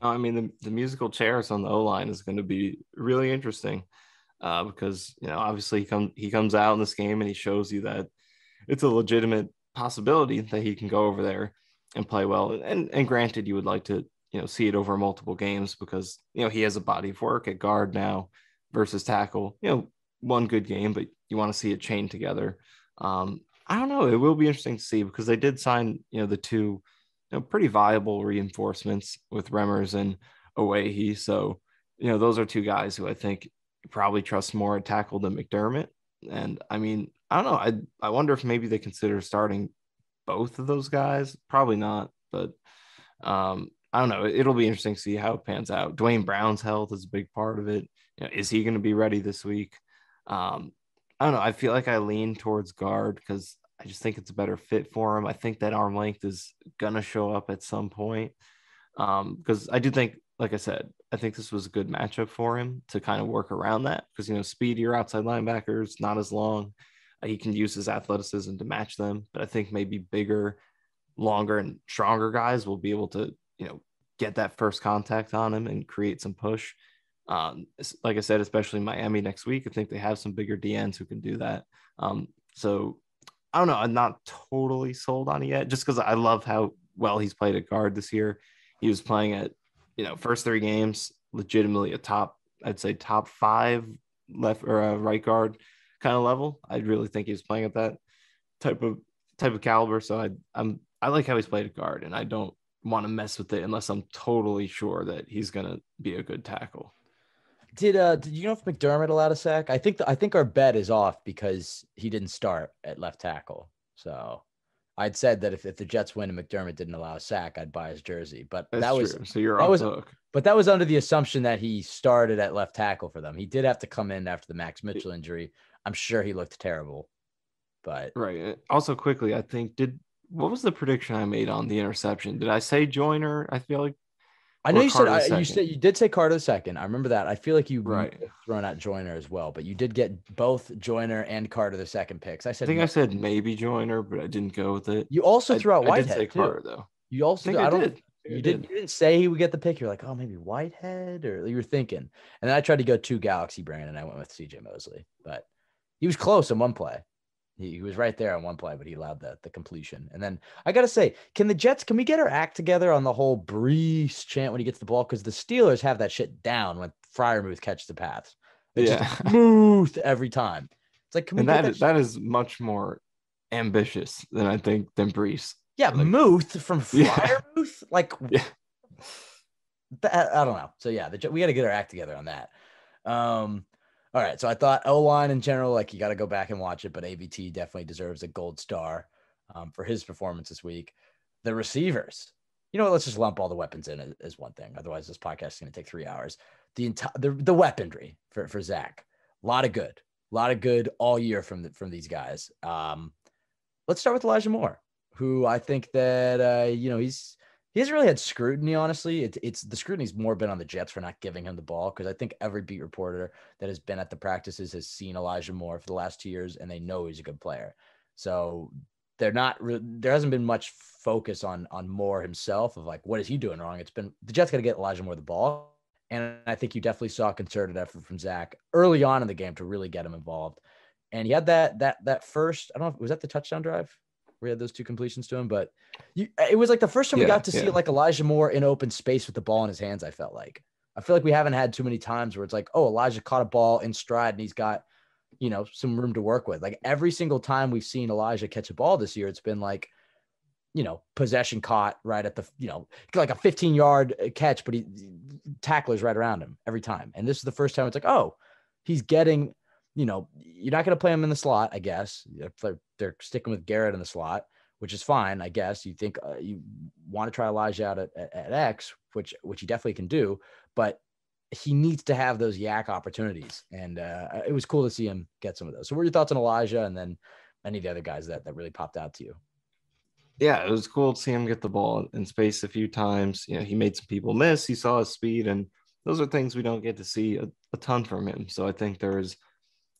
S4: I mean the, the musical chairs on the O line is going to be really interesting uh, because you know obviously he comes he comes out in this game and he shows you that it's a legitimate possibility that he can go over there and play well. And and granted, you would like to you know see it over multiple games because you know he has a body of work at guard now versus tackle. You know, one good game, but you want to see it chained together. Um, I don't know. It will be interesting to see because they did sign, you know, the two you know, pretty viable reinforcements with Remmers and Ogbuehi. So, you know, those are two guys who I think probably trust more at tackle than McDermott. And I mean, I don't know. I I wonder if maybe they consider starting both of those guys. Probably not, but um, I don't know. It'll be interesting to see how it pans out. Duane Brown's health is a big part of it. You know, is he going to be ready this week? Um, I don't know. I feel like I lean towards guard because I just think it's a better fit for him. I think that arm length is gonna show up at some point. Um, because I do think, like I said, I think this was a good matchup for him to kind of work around that because you know, speedier outside linebackers, not as long. Uh, he can use his athleticism to match them, but I think maybe bigger, longer, and stronger guys will be able to, you know, get that first contact on him and create some push. Um, like I said, especially Miami next week, I think they have some bigger DNs who can do that. Um, so I don't know. I'm not totally sold on it yet, just because I love how well he's played at guard this year. He was playing at, you know, first three games, legitimately a top, I'd say top five left or a right guard kind of level. I really think he was playing at that type of type of caliber. So I, I'm I like how he's played at guard, and I don't want to mess with it unless I'm totally sure that he's gonna be a good tackle.
S3: Did uh did you know if McDermott allowed a sack? I think the, I think our bet is off because he didn't start at left tackle. So I'd said that if, if the Jets win and McDermott didn't allow a sack, I'd buy his jersey. But
S4: That's
S3: that was
S4: true. so you're
S3: that was-
S4: hook.
S3: but that was under the assumption that he started at left tackle for them. He did have to come in after the Max Mitchell injury. I'm sure he looked terrible. But
S4: Right. Also, quickly, I think did what was the prediction I made on the interception? Did I say Joyner? I feel like
S3: I know you said
S4: Carter
S3: I,
S4: the
S3: you said you did say Carter the second. I remember that. I feel like you
S4: Right.
S3: thrown out Joyner as well, but you did get both Joyner and Carter the second picks. I
S4: I think
S3: no.
S4: I said maybe Joyner, but I didn't go with it.
S3: you also
S4: I-
S3: threw out Whitehead.
S4: I did say
S3: too.
S4: Carter though.
S3: You also I,
S4: I,
S3: don't
S4: did. I think I
S3: you didn't you didn't say he would get the pick. You're like, oh, maybe Whitehead, or you were thinking. And then I tried to go two Galaxy brand, and I went with CJ Mosley, but he was close in one play. He, he was right there on one play, but he allowed the the completion. And then I gotta say, can the Jets can we get our act together on the whole Breece chant when he gets the ball? Because the Steelers have that shit down when Freiermuth catches the pass.
S4: Yeah.
S3: just smooth every time. It's like can we
S4: And
S3: get
S4: that
S3: that?
S4: that is much more ambitious than I think than Breece.
S3: yeah,
S4: like-
S3: Muth from
S4: Yeah.
S3: Freiermuth. Like
S4: Yeah.
S3: that, I don't know. So yeah, the, we got to get our act together on that. Um, all right. So I thought O line in general, like you got to go back and watch it, but AVT definitely deserves a gold star um, for his performance this week. The receivers, you know, let's just lump all the weapons in as, as one thing. Otherwise, this podcast is going to take three hours. The entire the, the weaponry for for Zach, a lot of good, a lot of good all year from the, from these guys. Um, let's start with Elijah Moore, who I think that uh, you know he's he hasn't really had scrutiny, honestly. It, it's the scrutiny's more been on the Jets for not giving him the ball because I think every beat reporter that has been at the practices has seen Elijah Moore for the last two years and they know he's a good player. So they're not re- there hasn't been much focus on on Moore himself of like what is he doing wrong. It's been the Jets got to get Elijah Moore the ball, and I think you definitely saw a concerted effort from Zach early on in the game to really get him involved. And he had that that that first I don't know was that the touchdown drive where he had those two completions to him, but you, uh, it was like the first time we got to see like Elijah Moore in open space with the ball in his hands. I felt like I feel like we haven't had too many times where it's like, oh, Elijah caught a ball in stride and he's got, you know, some room to work with. Like every single time we've seen Elijah catch a ball this year, it's been like, you know, possession caught right at the, you know, like a 15 yard uh, catch, but he tacklers right around him every time. And this is the first time it's like, oh, he's getting, you know, you're not going to play him in the slot, I guess. They're, they're sticking with Garrett in the slot, which is fine, I guess. You think uh, you want to try Elijah out at, at, at X, which which he definitely can do, but he needs to have those YAC opportunities. And uh, it was cool to see him get some of those. So, what are your thoughts on Elijah and then any of the other guys that, that really popped out to you?
S4: Yeah, it was cool to see him get the ball in space a few times. You know, he made some people miss. He saw his speed, and those are things we don't get to see a, a ton from him. So I think there's,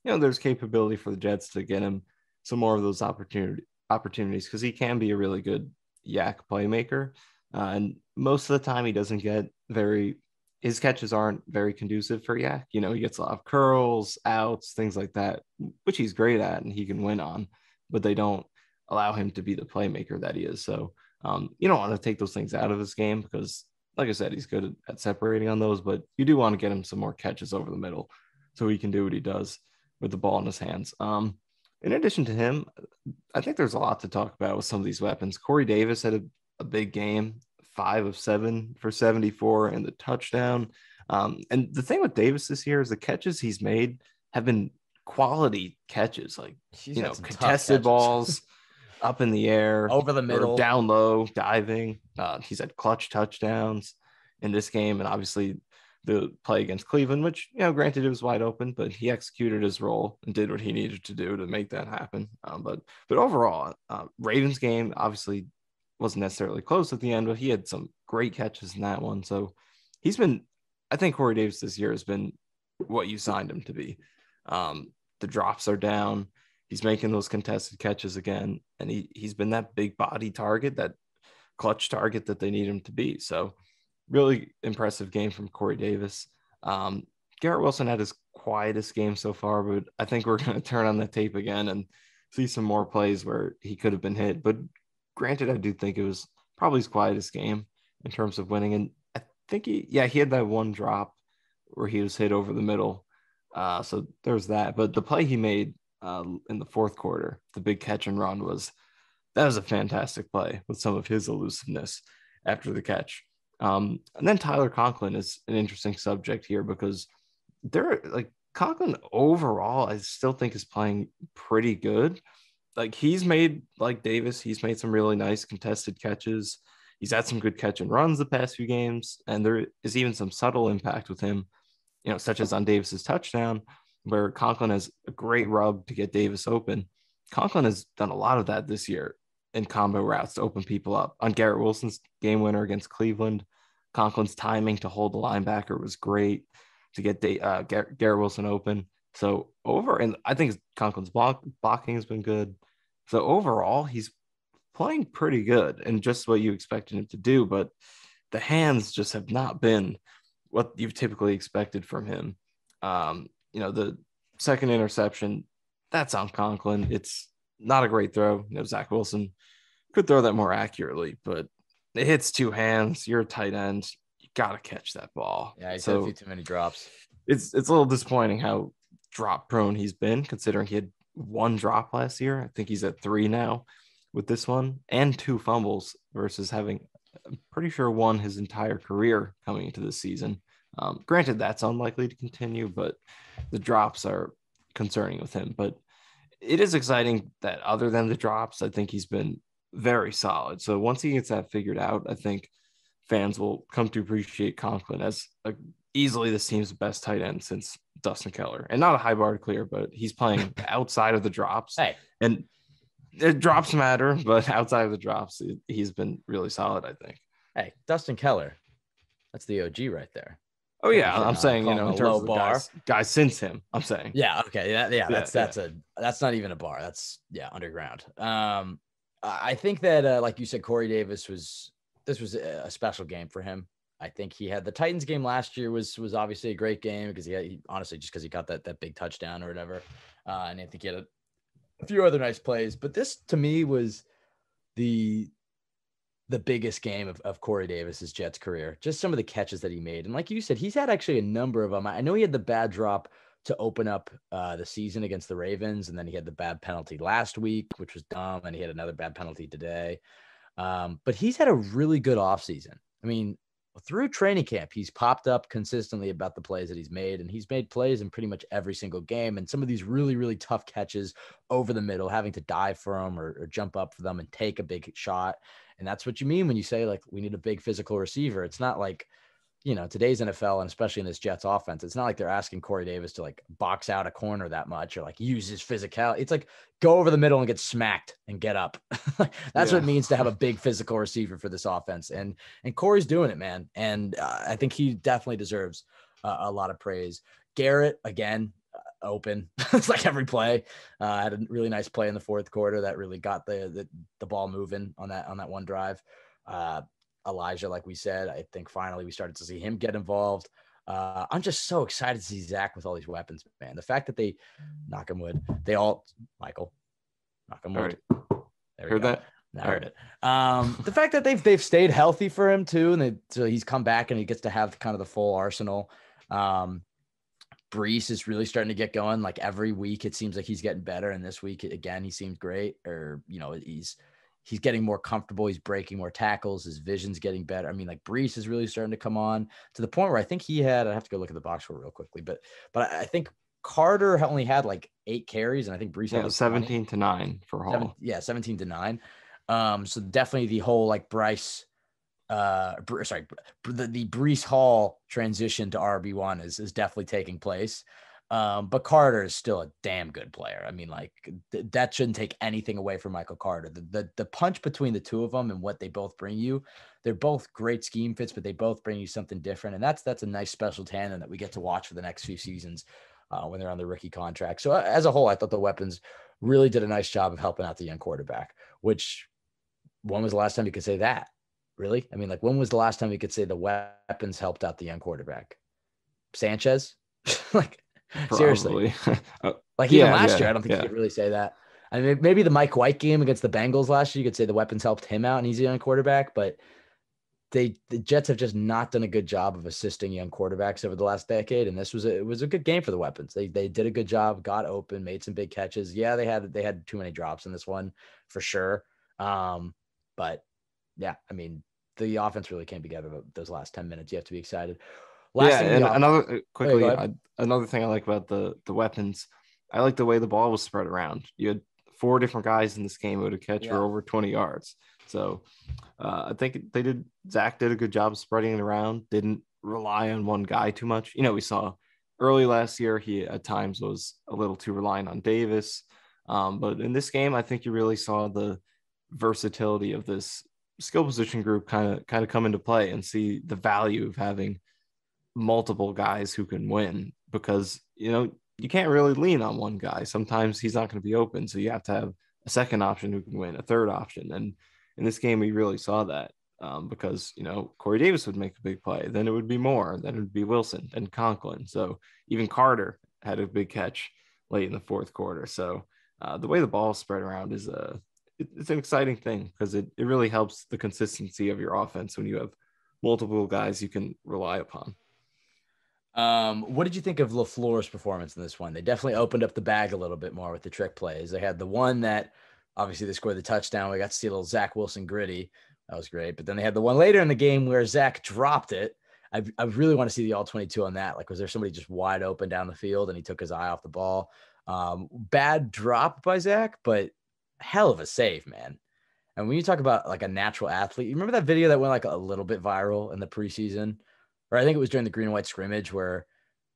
S4: you know, there's capability for the Jets to get him some more of those opportunity opportunities because he can be a really good YAC playmaker. Uh, and most of the time, he doesn't get very. His catches aren't very conducive for YAC. You know, he gets a lot of curls, outs, things like that, which he's great at and he can win on, but they don't allow him to be the playmaker that he is. So um, you don't want to take those things out of his game because, like I said, he's good at, at separating on those, but you do want to get him some more catches over the middle so he can do what he does with the ball in his hands. Um, in addition to him, I think there's a lot to talk about with some of these weapons. Corey Davis had a, a big game, five of seven for 74 and the touchdown. Um, and the thing with Davis this year is the catches he's made have been quality catches, like
S3: She's
S4: you know, contested balls up in the air,
S3: over the middle.
S4: down low, diving. Uh, he's had clutch touchdowns in this game, and obviously the play against Cleveland, which you know, granted it was wide open, but he executed his role and did what he needed to do to make that happen. Um, but but overall, uh, Ravens game obviously wasn't necessarily close at the end, but he had some great catches in that one. So he's been, I think Corey Davis this year has been what you signed him to be. Um, the drops are down. He's making those contested catches again, and he he's been that big body target, that clutch target that they need him to be. So, really impressive game from Corey Davis. Um, Garrett Wilson had his quietest game so far, but I think we're going to turn on the tape again and see some more plays where he could have been hit. But granted, I do think it was probably his quietest game in terms of winning. And I think he, yeah, he had that one drop where he was hit over the middle. Uh, so there's that. But the play he made uh, in the fourth quarter, the big catch and run was that was a fantastic play with some of his elusiveness after the catch. Um, and then Tyler Conklin is an interesting subject here because they're like Conklin overall, I still think is playing pretty good. Like he's made like Davis, he's made some really nice contested catches. He's had some good catch and runs the past few games, and there is even some subtle impact with him, you know, such as on Davis's touchdown, where Conklin has a great rub to get Davis open. Conklin has done a lot of that this year in combo routes to open people up. On Garrett Wilson's game winner against Cleveland, Conklin's timing to hold the linebacker was great to get the, uh, Garrett, Garrett Wilson open. So over, and I think Conklin's block, blocking has been good. So overall, he's playing pretty good and just what you expected him to do. But the hands just have not been what you've typically expected from him. Um, you know, the second interception, that's on Conklin. It's not a great throw. You know, Zach Wilson could throw that more accurately, but it hits two hands. You're a tight end. You got to catch that ball.
S3: Yeah, he's
S4: so
S3: had a few too many drops.
S4: it's it's a little disappointing how drop prone he's been, considering he had one drop last year. I think he's at three now with this one, and two fumbles versus having, I'm pretty sure, one his entire career coming into this season. Um, granted, that's unlikely to continue, but the drops are concerning with him. But it is exciting that other than the drops, I think he's been very solid. So once he gets that figured out, I think fans will come to appreciate Conklin as a, easily this team's best tight end since Dustin Keller. And not a high bar to clear, but he's playing outside of the drops.
S3: Hey,
S4: And the drops matter, but outside of the drops, it- he's been really solid, I think.
S3: hey, Dustin Keller. That's the OG right there.
S4: Oh yeah,
S3: Yeah,
S4: I'm saying you know in terms
S3: low
S4: of
S3: bar.
S4: guys, guys since him. I'm saying
S3: Yeah. Okay. Yeah. Yeah.
S4: Yeah,
S3: That's that's a that's not even a bar. That's yeah underground. Um, I think that uh, like you said, Corey Davis was this was a a special game for him. I think he had the Titans game last year was was obviously a great game because he, had, he honestly just because he got that that big touchdown or whatever, uh, and I think he had a, a few other nice plays. But this to me was the the biggest game of, of Corey Davis's Jets career. Just some of the catches that he made, and like you said, he's had actually a number of them. I know he had the bad drop to open up uh, the season against the Ravens, and then he had the bad penalty last week, which was dumb, and he had another bad penalty today. Um, but he's had a really good offseason. I mean, through training camp, he's popped up consistently about the plays that he's made, and he's made plays in pretty much every single game. And some of these really, really tough catches over the middle, having to dive for them or, or jump up for them and take a big shot. And that's what you mean when you say like we need a big physical receiver. It's not like you know today's NFL and especially in this Jets offense, it's not like they're asking Corey Davis to like box out a corner that much or like use his physicality. It's like go over the middle and get smacked and get up. That's what it means to have a big physical receiver for this offense. And and Corey's doing it, man. And uh, I think he definitely deserves uh, a lot of praise. Garrett again. Open, it's like every play. Uh, had a really nice play in the fourth quarter that really got the the, the ball moving on that on that one drive. Uh, Elijah, like we said, I think finally we started to see him get involved. Uh, I'm just so excited to see Zach with all these weapons, man. The fact that they, knock him wood, they all, Michael, knock
S4: him
S3: wood.
S4: right,
S3: There we
S4: heard
S3: go.
S4: that.
S3: I heard it. Um, the fact that they've they've stayed healthy for him too, and they, so he's come back and he gets to have kind of the full arsenal. Um, Breece is really starting to get going. Like every week, it seems like he's getting better. And this week, again, he seemed great. Or you know, he's he's getting more comfortable. He's breaking more tackles. His vision's getting better. I mean, like Breece is really starting to come on to the point where I think he had. I have to go look at the box score real quickly, but but I think Carter only had like eight carries, and I think Breece
S4: Yeah,
S3: had like
S4: 17 to 9 for Hall.
S3: Seven, yeah, 17 to 9. Um, so definitely the whole like Bryce uh sorry, the, the Breece Hall transition to RB1 is is definitely taking place. Um, but Carter is still a damn good player. I mean, like th- that shouldn't take anything away from Michael Carter. The, the the punch between the two of them and what they both bring you, they're both great scheme fits, but they both bring you something different. And that's that's a nice special tandem that we get to watch for the next few seasons uh, when they're on the rookie contract. So uh, as a whole, I thought the weapons really did a nice job of helping out the young quarterback. Which when was the last time you could say that? Really? I mean, like when was the last time we could say the weapons helped out the young quarterback? Sanchez? like seriously.
S4: Probably. Uh,
S3: Like even
S4: Yeah,
S3: last
S4: yeah,
S3: year, I don't think
S4: yeah.
S3: you could really say that. I mean, maybe the Mike White game against the Bengals last year, you could say the weapons helped him out and he's a young quarterback, but they the Jets have just not done a good job of assisting young quarterbacks over the last decade. And this was a, it was a good game for the weapons. They they did a good job, got open, made some big catches. Yeah, they had they had too many drops in this one for sure. Um, but yeah, I mean, the offense really came together tho- those last 10 minutes. You have to be excited. Last
S4: yeah, and another uh, quickly,
S3: go
S4: I, another thing I like about the the weapons, I like the way the ball was spread around. You had four different guys in this game who would catch
S3: Yeah.
S4: for over 20 yards. So uh, I think they did. Zach did a good job spreading it around. Didn't rely on one guy too much. You know, we saw early last year he at times was a little too reliant on Davis. Um, but in this game, I think you really saw the versatility of this skill position group kind of kind of come into play and see the value of having multiple guys who can win because you know you can't really lean on one guy. Sometimes he's not going to be open, so you have to have a second option who can win, a third option, and in this game we really saw that um, because you know Corey Davis would make a big play, then it would be more, then it would be Wilson, and Conklin. So even Carter had a big catch late in the fourth quarter. So uh, the way the ball spread around is a it's an exciting thing because it, it really helps the consistency of your offense when you have multiple guys you can rely upon.
S3: Um, what did you think of LaFleur's performance in this one? They definitely opened up the bag a little bit more with the trick plays. They had the one that obviously they scored the touchdown. We got to see a little Zach Wilson gritty. That was great. But then they had the one later in the game where Zach dropped it. I, I really want to see the all 22 on that. Like, was there somebody just wide open down the field and he took his eye off the ball? Um, bad drop by Zach, but hell of a save, man. And when you talk about like a natural athlete, you remember that video that went like a little bit viral in the preseason? Or I think it was during the green and white scrimmage where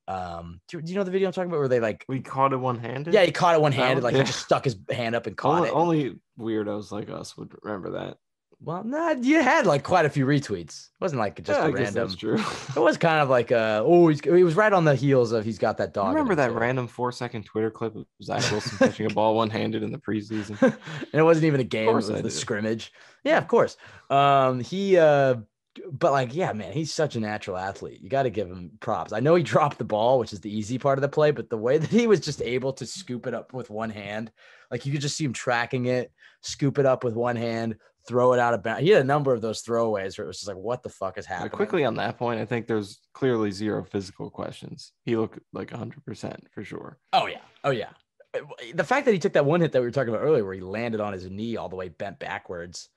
S3: um do, do you know the video I'm talking about where they like
S4: We caught it one handed.
S3: yeah, he caught it one handed, like
S4: yeah.
S3: he just stuck his hand up and caught
S4: only,
S3: it.
S4: only weirdos like us would remember that.
S3: Well, nah, you had like quite a few retweets. It wasn't like just
S4: yeah,
S3: a
S4: I guess
S3: random.
S4: that's true.
S3: It was kind of like uh oh, he's, he was right on the heels of he's got that dog. in
S4: remember that
S3: too.
S4: random four second Twitter clip of Zach Wilson catching a ball one handed in the preseason?
S3: and it wasn't even a game, it was the scrimmage. Yeah, of course. Um, he uh but like, yeah, man, he's such a natural athlete. You got to give him props. I know he dropped the ball, which is the easy part of the play, but the way that he was just able to scoop it up with one hand, like you could just see him tracking it, scoop it up with one hand, throw it out of bounds. He had a number of those throwaways where it was just like, what the fuck is happening?
S4: quickly on that point, I think there's clearly zero physical questions. He looked like 100% for sure.
S3: Oh yeah. Oh yeah. Uh, The fact that he took that one hit that we were talking about earlier, where he landed on his knee all the way bent backwards,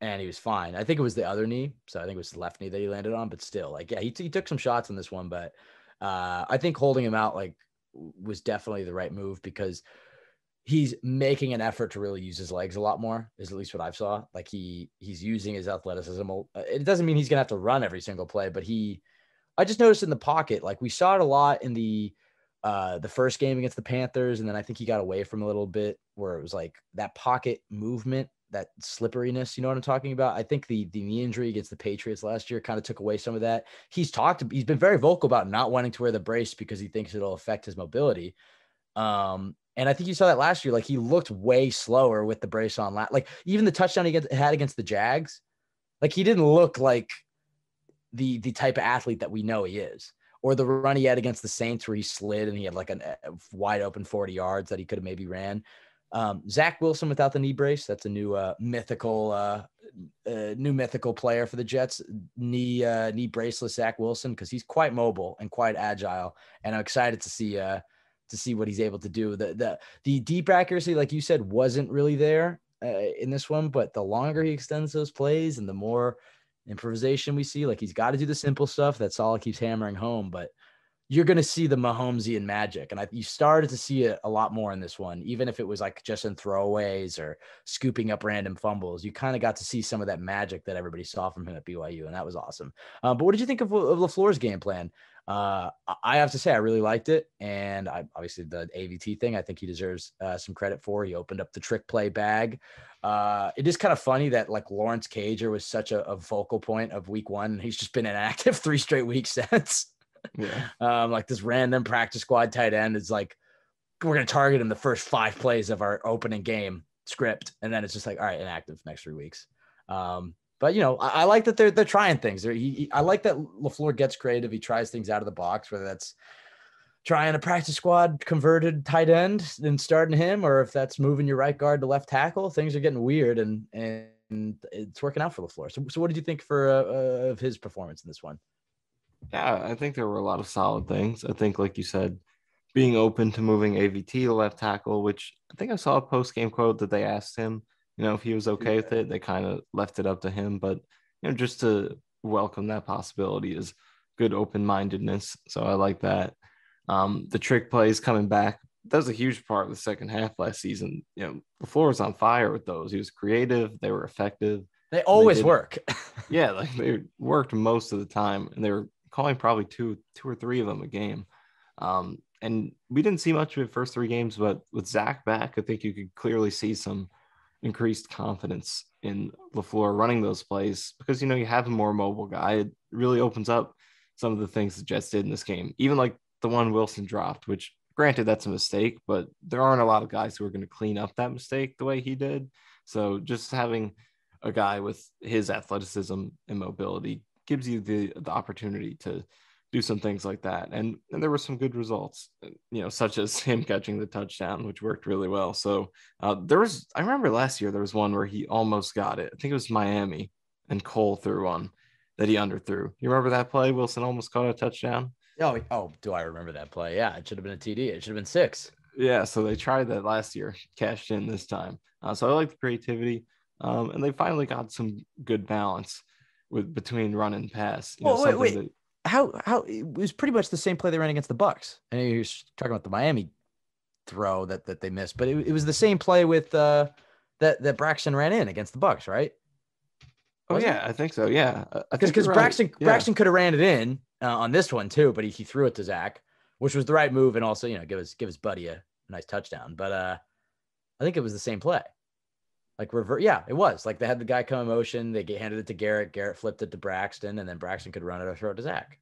S3: and he was fine. I think it was the other knee, so I think it was the left knee that he landed on. But still, like, yeah, he, t- he took some shots on this one, but uh, I think holding him out like was definitely the right move because he's making an effort to really use his legs a lot more. Is at least what I've saw. Like he he's using his athleticism. Uh, It doesn't mean he's gonna have to run every single play, but he. I just noticed in the pocket, like we saw it a lot in the uh the first game against the Panthers, and then I think he got away from a little bit where it was like that pocket movement, that slipperiness. You know what I'm talking about? I think the the knee injury against the Patriots last year kind of took away some of that. He's talked, he's been very vocal about not wanting to wear the brace because he thinks it'll affect his mobility. Um, and I think you saw that last year. Like he looked way slower with the brace on. Like even the touchdown he had against the Jags, like he didn't look like the the type of athlete that we know he is. Or the run he had against the Saints where he slid and he had like a wide open 40 yards that he could have maybe ran. Um, Zach Wilson without the knee brace. That's a new uh, mythical, uh, uh, new mythical player for the Jets. Knee uh, knee braceless Zach Wilson because he's quite mobile and quite agile, and I'm excited to see uh, to see what he's able to do. The the the deep accuracy, like you said, wasn't really there uh, in this one, but the longer he extends those plays and the more improvisation we see, like he's got to do the simple stuff. That's all keeps hammering home, but you're going to see the Mahomesian magic. And I, you started to see it a lot more in this one, even if it was like just in throwaways or scooping up random fumbles. You kind of got to see some of that magic that everybody saw from him at BYU, and that was awesome. Um, but what did you think of, of LaFleur's game plan? Uh, I have to say, I really liked it. And I obviously the AVT thing, I think he deserves uh, some credit for. He opened up the trick play bag. Uh, it is kind of funny that like Lawrence Cager was such a, a focal point of week one. And he's just been inactive three straight weeks since.
S4: Yeah.
S3: Um, like this random practice squad tight end is like, we're going to target him the first five plays of our opening game script. And then it's just like, all right, inactive next three weeks. Um, but you know, I, I, like that they're they're trying things. He, he, I like that LaFleur gets creative. He tries things out of the box, whether that's trying a practice squad converted tight end and starting him, or if that's moving your right guard to left tackle. Things are getting weird, and and it's working out for LaFleur. So, so what did you think for uh, uh, of his performance in this one?
S4: Yeah, I think there were a lot of solid things. I think, like you said, being open to moving AVT to left tackle, which I think I saw a post game quote that they asked him you know, if he was okay with it, they kind of left it up to him. But you know, just to welcome that possibility is good open mindedness. So I like that. Um, the trick plays coming back. That was a huge part of the second half last season. You know, the floor was on fire with those. He was creative. They were effective.
S3: They always they work.
S4: yeah, like they worked most of the time, and they were calling probably two, two or three of them a game. Um, and we didn't see much of it first three games, but with Zach back, I think you could clearly see some increased confidence in LaFleur running those plays because you know you have a more mobile guy. It really opens up some of the things the Jets did in this game, even like the one Wilson dropped, which granted that's a mistake, but there aren't a lot of guys who are going to clean up that mistake the way he did. So just having a guy with his athleticism and mobility gives you the the opportunity to do some things like that. And, and there were some good results, you know, such as him catching the touchdown, which worked really well. So uh, there was, I remember last year, there was one where he almost got it. I think it was Miami and Cole threw one that he underthrew. You remember that play? Wilson almost caught a touchdown.
S3: Oh, oh, do I remember that play? Yeah, it should have been a TD. It should have been six.
S4: Yeah, so they tried that last year, cashed in this time. Uh, so I like the creativity, um, and they finally got some good balance with between run and pass.
S3: You know, wait, wait. That, how how it was pretty much the same play they ran against the Bucs. And he was talking about the Miami throw that that they missed, but it, it was the same play with uh that that Braxton ran in against the Bucs, right?
S4: Oh yeah, it? I think so. Yeah,
S3: because because Braxton yeah. Braxton could have ran it in uh, on this one too, but he, he threw it to Zach, which was the right move, and also you know give his give his buddy a nice touchdown. But uh, I think it was the same play like revert. Yeah, it was like they had the guy come in motion. They get handed it to Garrett. Garrett flipped it to Braxton, and then Braxton could run it or throw it to Zach.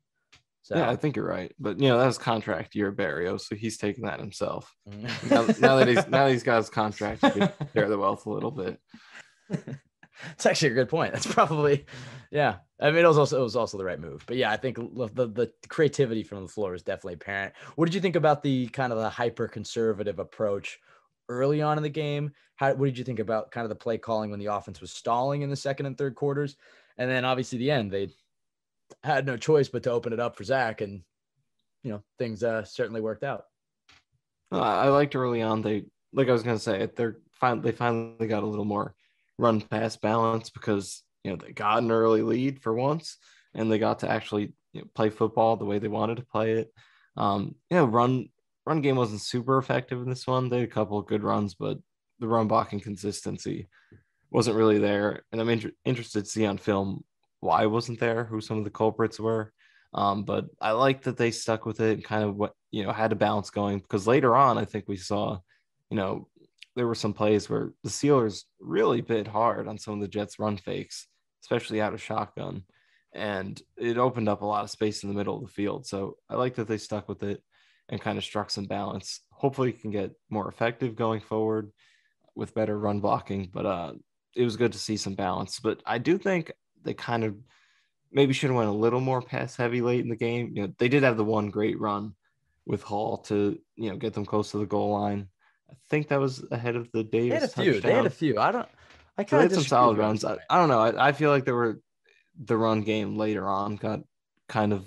S4: So yeah, I think you're right. But you know, that was contract year Berrios, so he's taking that himself. Mm. now, now, that he's now that he's got his contract, he can share the wealth a little bit.
S3: It's actually a good point. That's probably, yeah. I mean, it was also it was also the right move. But yeah, I think the the creativity from the floor is definitely apparent. What did you think about the kind of the hyper conservative approach early on in the game? How what did you think about kind of the play calling when the offense was stalling in the second and third quarters? And then obviously the end, they had no choice but to open it up for Zach, and you know things uh, certainly worked out.
S4: I liked early on. They like I was gonna say they're fine. They finally got a little more run pass balance because you know they got an early lead for once, and they got to actually you know, play football the way they wanted to play it. Um, you know, run run game wasn't super effective in this one. They had a couple good runs, but the run blocking consistency wasn't really there. And I'm inter- interested to see on film why wasn't there, who some of the culprits were. Um, but I like that they stuck with it and kind of what you know had a balance going because later on I think we saw, you know, there were some plays where the Steelers really bit hard on some of the Jets run fakes, especially out of shotgun. And it opened up a lot of space in the middle of the field. So I like that they stuck with it and kind of struck some balance. Hopefully, you can get more effective going forward with better run blocking. But uh, it was good to see some balance. But I do think they kind of maybe should have went a little more pass heavy late in the game. You know, they did have the one great run with Hall to you know get them close to the goal line. I think that was ahead of the Davis.
S3: They had a few.
S4: Touchdown.
S3: They had a few. I don't. I kind
S4: they
S3: of
S4: had some solid runs. I, I don't know. I, I feel like there were the run game later on got kind of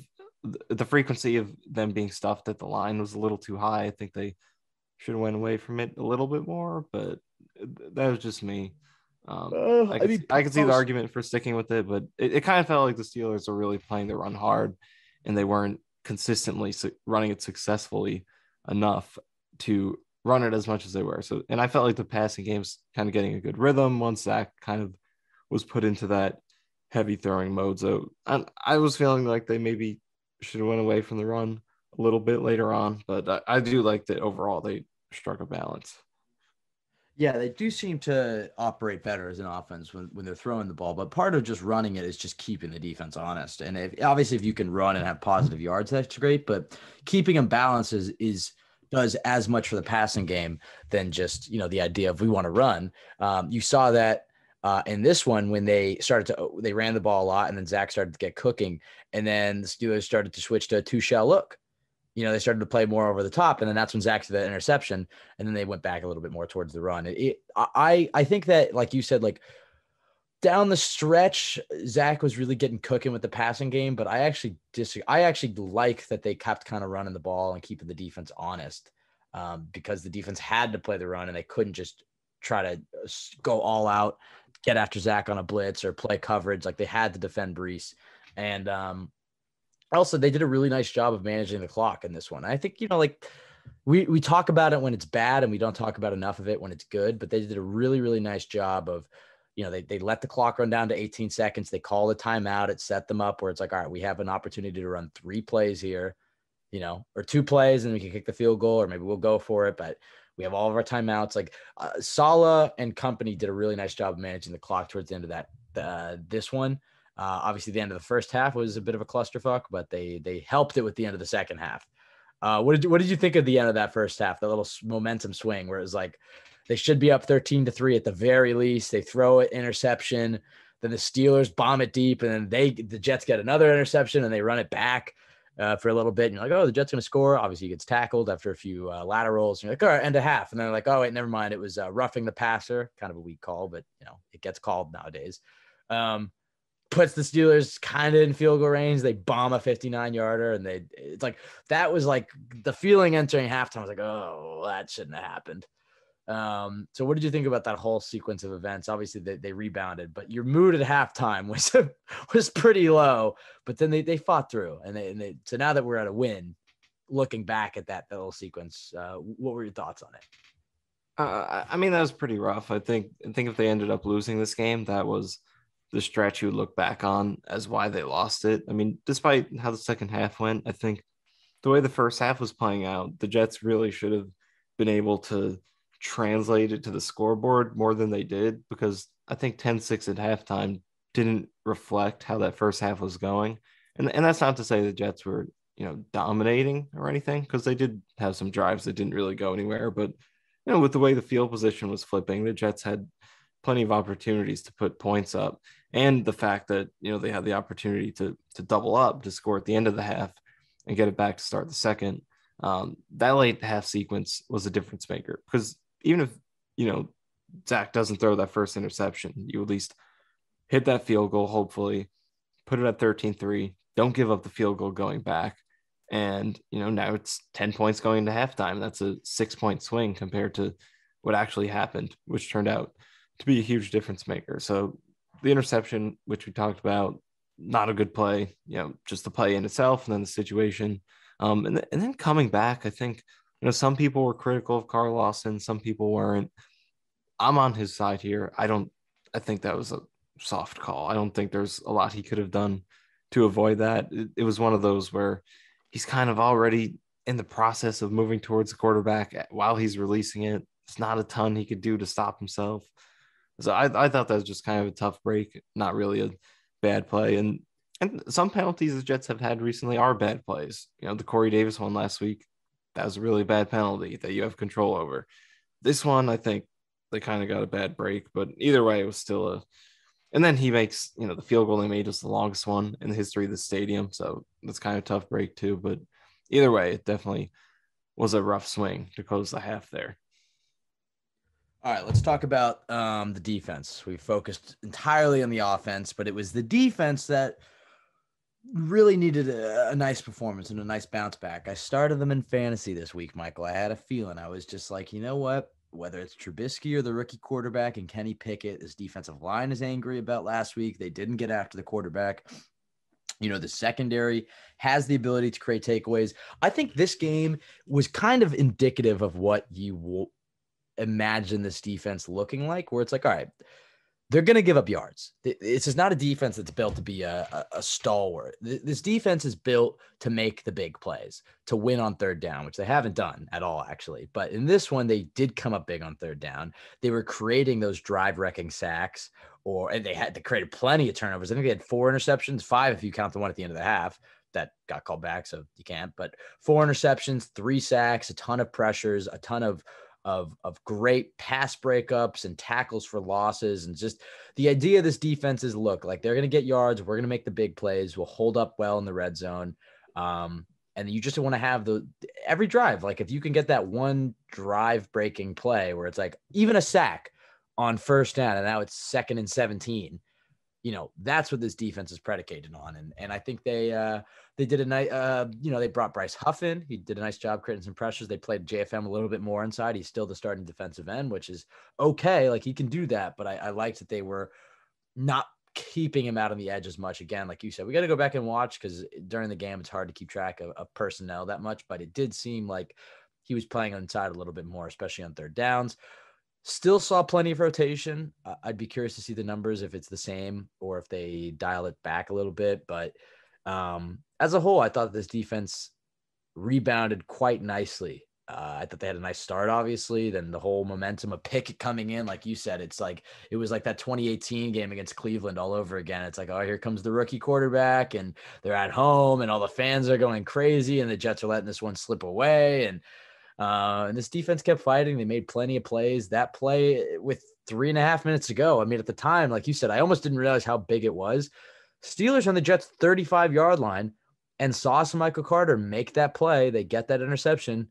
S4: the frequency of them being stuffed at the line was a little too high. I think they should have went away from it a little bit more, but that was just me. Um,
S3: Uh,
S4: I, could, I, could see the argument for sticking with it, but it, it kind of felt like the Steelers were really playing the run hard, and they weren't consistently su- running it successfully enough to run it as much as they were. So, and I felt like the passing game's kind of getting a good rhythm once Zach kind of was put into that heavy throwing mode. So, I, I was feeling like they maybe should have went away from the run a little bit later on, but I, I do like that overall they struck a balance.
S3: Yeah, they do seem to operate better as an offense when, when they're throwing the ball. But part of just running it is just keeping the defense honest. And if, obviously, if you can run and have positive yards, that's great. But keeping them balanced is, is does as much for the passing game than just you know the idea of we want to run. Um, you saw that uh, in this one when they started to they ran the ball a lot, and then Zach started to get cooking, and then the Steelers started to switch to a two shell look you know, they started to play more over the top, and then that's when Zach did that interception, and then they went back a little bit more towards the run. It, it, I, I think that, like you said, like down the stretch, Zach was really getting cooking with the passing game, but I actually disagree. I actually like that they kept kind of running the ball and keeping the defense honest, um, because the defense had to play the run, and they couldn't just try to go all out, get after Zach on a blitz or play coverage. Like they had to defend Breece, and um, also they did a really nice job of managing the clock in this one. I think you know like we we talk about it when it's bad and we don't talk about enough of it when it's good, but they did a really really nice job of you know they they let the clock run down to 18 seconds. They call the timeout. It set them up where it's like all right, we have an opportunity to run three plays here, you know, or two plays and we can kick the field goal or maybe we'll go for it, but we have all of our timeouts. Like uh, Saleh and company did a really nice job of managing the clock towards the end of that uh, this one. Uh, obviously, the end of the first half was a bit of a clusterfuck, but they they helped it with the end of the second half. Uh, what did you, what did you think of the end of that first half? The little momentum swing where it was like they should be up thirteen to three at the very least. They throw it interception, then the Steelers bomb it deep, and then they the Jets get another interception and they run it back. Uh, for a little bit, and you're like, oh, the Jets going to score. Obviously, he gets tackled after a few uh, laterals. And you're like, all right, end a half. And they're like, oh, wait, never mind. It was uh, roughing the passer, kind of a weak call, but you know, it gets called nowadays. Um, puts the Steelers kind of in field goal range. They bomb a 59 yarder, and they it's like that was like the feeling entering halftime. I was like, oh, that shouldn't have happened. Um, so what did you think about that whole sequence of events? Obviously, they, they rebounded, but your mood at halftime was was pretty low. But then they they fought through, and they, and they so now that we're at a win, looking back at that, that little sequence, uh, what were your thoughts on it?
S4: Uh, I mean, that was pretty rough. I think I think if they ended up losing this game, that was the stretch you look back on as why they lost it. I mean, despite how the second half went, I think the way the first half was playing out, the Jets really should have been able to translate it to the scoreboard more than they did because I think 10 6 at halftime didn't reflect how that first half was going. And, and that's not to say the Jets were, you know, dominating or anything because they did have some drives that didn't really go anywhere. But, you know, with the way the field position was flipping, the Jets had plenty of opportunities to put points up and the fact that you know they had the opportunity to to double up to score at the end of the half and get it back to start the second um, that late half sequence was a difference maker because even if you know Zach doesn't throw that first interception you at least hit that field goal hopefully put it at 13-3 don't give up the field goal going back and you know now it's 10 points going into halftime that's a six point swing compared to what actually happened which turned out to be a huge difference maker. So the interception, which we talked about, not a good play, you know, just the play in itself and then the situation. Um, and, th- and then coming back, I think, you know, some people were critical of Carl Lawson, some people weren't. I'm on his side here. I don't, I think that was a soft call. I don't think there's a lot he could have done to avoid that. It, it was one of those where he's kind of already in the process of moving towards the quarterback eh, while he's releasing it. It's not a ton he could do to stop himself. So I, I thought that was just kind of a tough break, not really a bad play. And and some penalties the Jets have had recently are bad plays. You know, the Corey Davis one last week, that was a really bad penalty that you have control over. This one, I think they kind of got a bad break, but either way, it was still a. And then he makes, you know, the field goal they made was the longest one in the history of the stadium. So that's kind of tough break too. But either way, it definitely was a rough swing to close the half there.
S3: All right, let's talk about um, the defense. We focused entirely on the offense, but it was the defense that really needed a, a, nice performance and a nice bounce back. I started them in fantasy this week, Michael. I had a feeling I was just like, you know what? Whether it's Trubisky or the rookie quarterback and Kenny Pickett, this defensive line is angry about last week. They didn't get after the quarterback. You know, the secondary has the ability to create takeaways. I think this game was kind of indicative of what you imagine this defense looking like, where it's like, all right, they're going to give up yards. This is not a defense that's built to be a, a, a, stalwart. This defense is built to make the big plays, to win on third down, which they haven't done at all, actually. But in this one, they did come up big on third down. They were creating those drive wrecking sacks, or and they had to create plenty of turnovers. I think they had four interceptions, five if you count the one at the end of the half that got called back, so you can't. But four interceptions, three sacks, a ton of pressures, a ton of of of great pass breakups and tackles for losses and just the idea of this defense is look like they're going to get yards we're going to make the big plays we'll hold up well in the red zone um, and you just want to have the every drive like if you can get that one drive breaking play where it's like even a sack on first down and now it's second and 17 you know that's what this defense is predicated on. And and I think they uh they did a nice uh you know they brought Bryce Huff in he did a nice job creating some pressures. They played JFM a little bit more inside. He's still the starting defensive end which is okay. Like he can do that but I, I liked that they were not keeping him out on the edge as much. Again like you said we got to go back and watch because during the game it's hard to keep track of, of personnel that much but it did seem like he was playing inside a little bit more especially on third downs Still saw plenty of rotation. I'd be curious to see the numbers if it's the same or if they dial it back a little bit. But um, as a whole, I thought this defense rebounded quite nicely. Uh, I thought they had a nice start, obviously. Then the whole momentum of Pickett coming in, like you said, it's like it was like that 2018 game against Cleveland all over again. It's like, oh, here comes the rookie quarterback, and they're at home, and all the fans are going crazy, and the Jets are letting this one slip away. And uh, and this defense kept fighting. They made plenty of plays. That play with three and a half minutes to go. I mean, at the time, like you said, I almost didn't realize how big it was. Steelers on the Jets' 35 yard line and saw some Michael Carter make that play. They get that interception,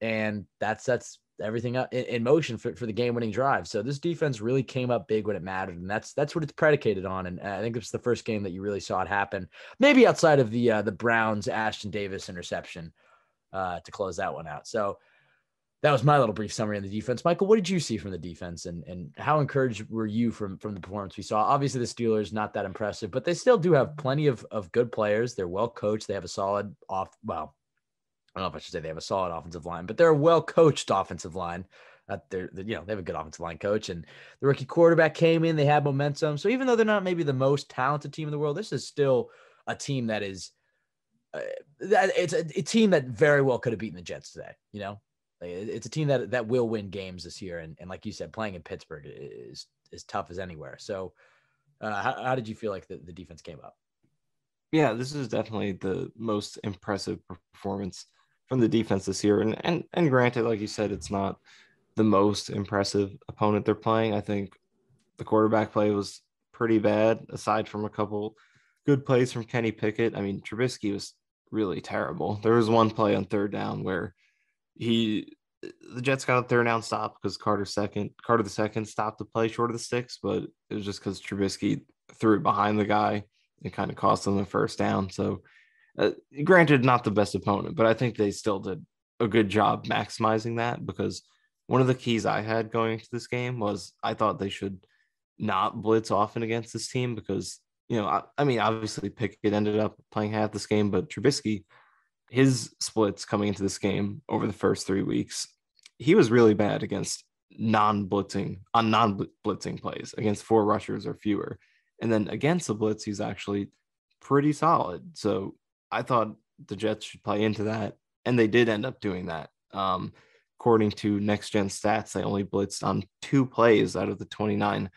S3: and that sets everything up in, in motion for, for the game winning drive. So this defense really came up big when it mattered, and that's that's what it's predicated on. And I think it's the first game that you really saw it happen. Maybe outside of the uh, the Browns Ashtyn Davis interception uh, to close that one out. So that was my little brief summary on the defense. Michael, what did you see from the defense, and and how encouraged were you from from the performance we saw? Obviously, the Steelers not that impressive, but they still do have plenty of of good players. They're well coached. They have a solid off. Well, I don't know if I should say they have a solid offensive line, but they're a well coached offensive line. Uh, they're, you know they have a good offensive line coach, and the rookie quarterback came in. They had momentum. So even though they're not maybe the most talented team in the world, this is still a team that is uh, it's a, a, team that very well could have beaten the Jets today. You know, it's a team that that will win games this year, and, and like you said, playing in Pittsburgh is as tough as anywhere. So, uh, how, how did you feel like the, the defense came up?
S4: Yeah, this is definitely the most impressive performance from the defense this year, and and and granted, like you said, it's not the most impressive opponent they're playing. I think the quarterback play was pretty bad, aside from a couple good plays from Kenny Pickett. I mean, Trubisky was really terrible. There was one play on third down where he the Jets got a third down stop because Carter second Carter the second stopped the play short of the sticks, but it was just because Trubisky threw it behind the guy and kind of cost them the first down. So, uh, granted, not the best opponent, but I think they still did a good job maximizing that because one of the keys I had going into this game was I thought they should not blitz often against this team because you know, I, I, mean, obviously Pickett ended up playing half this game, but Trubisky, his splits coming into this game over the first three weeks, he was really bad against non-blitzing on non-blitzing plays against four rushers or fewer, and then against the blitz, he's actually pretty solid. So I thought the Jets should play into that, and they did end up doing that. Um, according to Next Gen Stats, they only blitzed on two plays out of the 29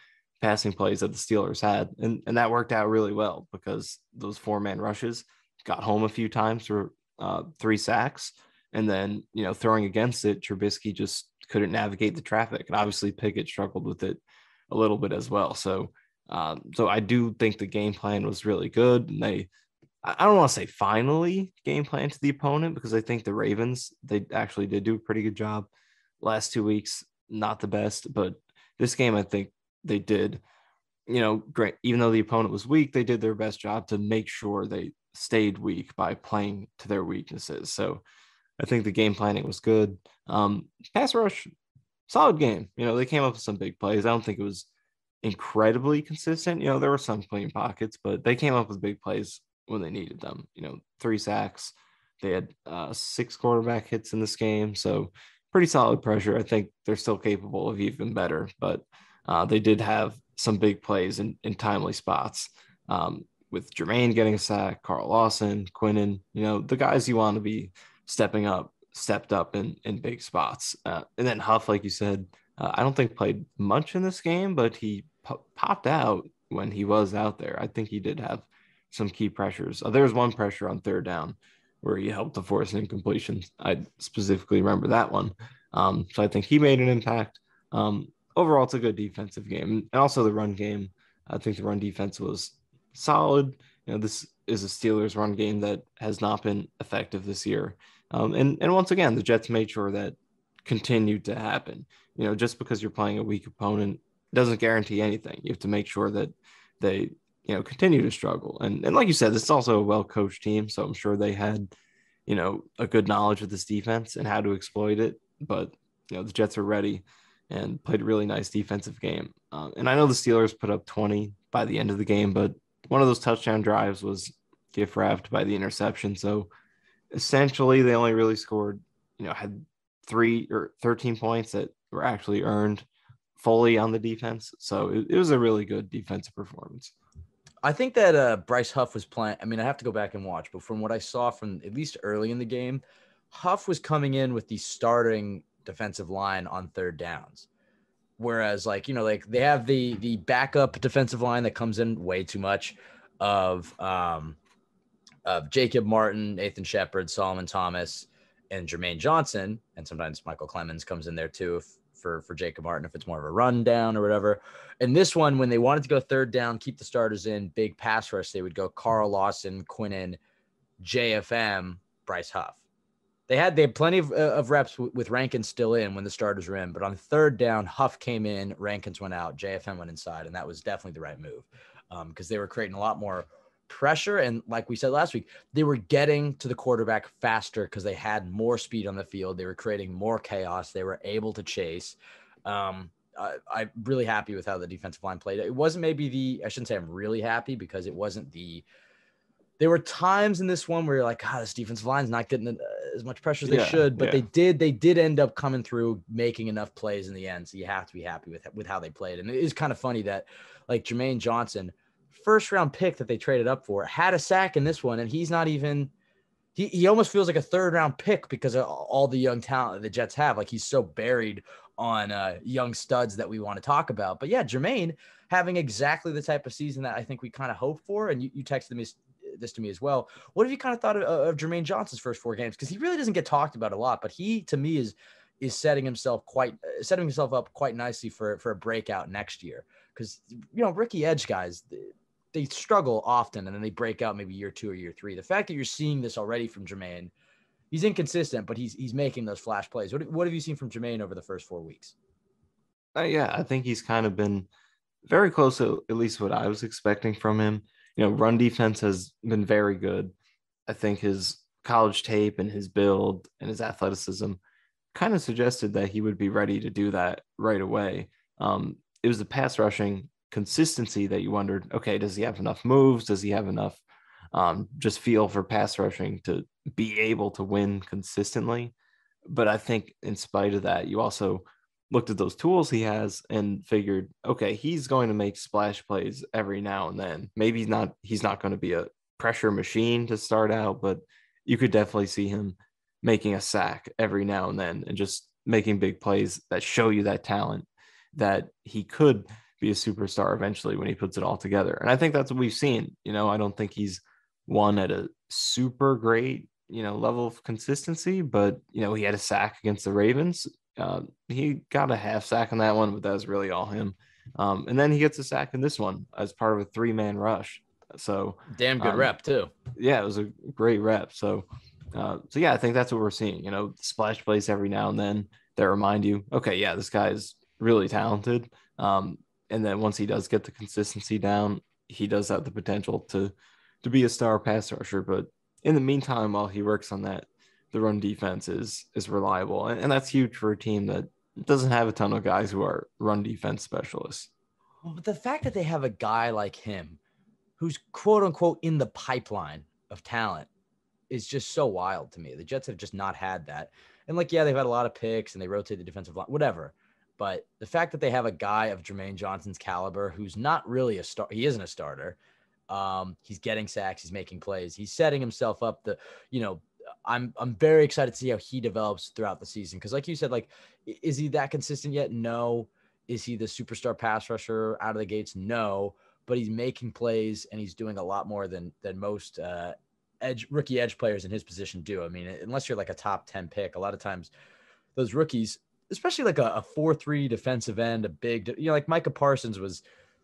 S4: passing plays that the Steelers had. And, and that worked out really well because those four man rushes got home a few times for uh, three sacks. And then, you know, throwing against it, Trubisky just couldn't navigate the traffic. And obviously Pickett struggled with it a little bit as well. So, um, so I do think the game plan was really good. And they, I don't want to say finally game plan to the opponent because I think the Ravens, they actually did do a pretty good job last two weeks not the best, but this game I think they did, you know, great. Even though the opponent was weak, they did their best job to make sure they stayed weak by playing to their weaknesses. So I think the game planning was good. Um, pass rush, solid game. You know, they came up with some big plays. I don't think it was incredibly consistent. You know, there were some clean pockets, but they came up with big plays when they needed them. You know, three sacks. They had uh, six quarterback hits in this game, so pretty solid pressure. I think they're still capable of even better, but uh, they did have some big plays in, in timely spots. Um, with Jermaine getting a sack, Carl Lawson, Quinnen, you know, the guys you want to be stepping up, stepped up in, in big spots. Uh, and then Huff, like you said, uh, I don't think played much in this game, but he popped out when he was out there. I think he did have some key pressures. Uh, there was one pressure on third down where he helped to force an incompletion. I specifically remember that one. Um, so I think he made an impact. Um, overall, it's a good defensive game, and also the run game. I think the run defense was solid. You know, this is a Steelers run game that has not been effective this year. Um, and and once again, the Jets made sure that continued to happen. You know, just because you're playing a weak opponent doesn't guarantee anything. You have to make sure that they, you know, continue to struggle. And and like you said, this is also a well coached team, so I'm sure they had, you know, a good knowledge of this defense and how to exploit it. But you know, the Jets are ready and played a really nice defensive game. Uh, and I know the Steelers put up 20 by the end of the game, but one of those touchdown drives was gift wrapped by the interception. So essentially, they only really scored, you know, had three or 13 points that were actually earned fully on the defense. So it, it was a really good defensive performance.
S3: I think that uh, Bryce Huff was playing. I mean, I have to go back and watch, but from what I saw from at least early in the game, Huff was coming in with the starting defensive line on third downs. Whereas, like you know, like they have the the backup defensive line that comes in way too much of um of Jacob Martin, Nathan Shepherd, Solomon Thomas, and Jermaine Johnson, and sometimes Micheal Clemons comes in there too if, for for Jacob Martin if it's more of a run down or whatever. And this one, when they wanted to go third down, keep the starters in, big pass rush, they would go Carl Lawson, Quinnen, JFM, Bryce Huff. They had they had plenty of, uh, of reps w- with Rankins still in when the starters were in, but on third down, Huff came in, Rankins went out, JFM went inside, and that was definitely the right move because um, they were creating a lot more pressure. And like we said last week, they were getting to the quarterback faster because they had more speed on the field. They were creating more chaos. They were able to chase. Um, I, I'm really happy with how the defensive line played. It wasn't maybe the, I shouldn't say I'm really happy because it wasn't the, there were times in this one where you're like, God, this defensive line's not getting uh, as much pressure as they yeah, should, but yeah. they did, they did end up coming through, making enough plays in the end. So you have to be happy with with how they played. And it is kind of funny that like Jermaine Johnson, first round pick that they traded up for had a sack in this one, and he's not even. He, he almost feels like a third round pick because of all the young talent that the Jets have. Like he's so buried on uh, young studs that we want to talk about. But yeah, Jermaine having exactly the type of season that I think we kind of hope for. And you, you texted me this to me as well. What have you kind of thought of, of Jermaine Johnson's first four games? Because he really doesn't get talked about a lot, but he to me is is setting himself quite setting himself up quite nicely for for a breakout next year. Because you know rookie edge guys, they struggle often and then they break out maybe year two or year three. The fact that you're seeing this already from Jermaine, he's inconsistent, but he's he's making those flash plays. What, what have you seen from Jermaine over the first four weeks?
S4: Uh, yeah, I think he's kind of been very close to at least what I was expecting from him. You know, run defense has been very good. I think his college tape and his build and his athleticism kind of suggested that he would be ready to do that right away. Um, it was the pass rushing consistency that you wondered, okay, does he have enough moves? Does he have enough um, just feel for pass rushing to be able to win consistently? But I think in spite of that, you also looked at those tools he has and figured, okay, he's going to make splash plays every now and then. Maybe he's not he's not going to be a pressure machine to start out, but you could definitely see him making a sack every now and then and just making big plays that show you that talent that he could be a superstar eventually when he puts it all together. And I think that's what we've seen. You know, I don't think he's won at a super great, you know, level of consistency, but you know, he had a sack against the Ravens. Uh, he got a half sack on that one, but that was really all him. Um, and then he gets a sack in this one as part of a three man rush. So
S3: damn good um, rep too.
S4: Yeah, it was a great rep. So Uh, so yeah, I think that's what we're seeing. You know, splash plays every now and then that remind you, okay, yeah, this guy is really talented. Um, and then once he does get the consistency down, he does have the potential to to be a star pass rusher. But in the meantime, while he works on that, the run defense is is reliable, and, and that's huge for a team that doesn't have a ton of guys who are run defense specialists.
S3: But the fact that they have a guy like him, who's quote unquote in the pipeline of talent, is just so wild to me. The Jets have just not had that. And like, yeah, they've had a lot of picks and they rotate the defensive line, whatever. But the fact that they have a guy of Jermaine Johnson's caliber who's not really a star, he isn't a starter. Um, he's getting sacks, he's making plays, he's setting himself up. The you know, I'm I'm very excited to see how he develops throughout the season because, like you said, like is he that consistent yet? No. Is he the superstar pass rusher out of the gates? No. But he's making plays and he's doing a lot more than than most uh, edge rookie edge players in his position do. I mean, unless you're like a top ten pick, a lot of times those rookies, especially like a, a four three defensive end, a big, you know, like Micah Parsons was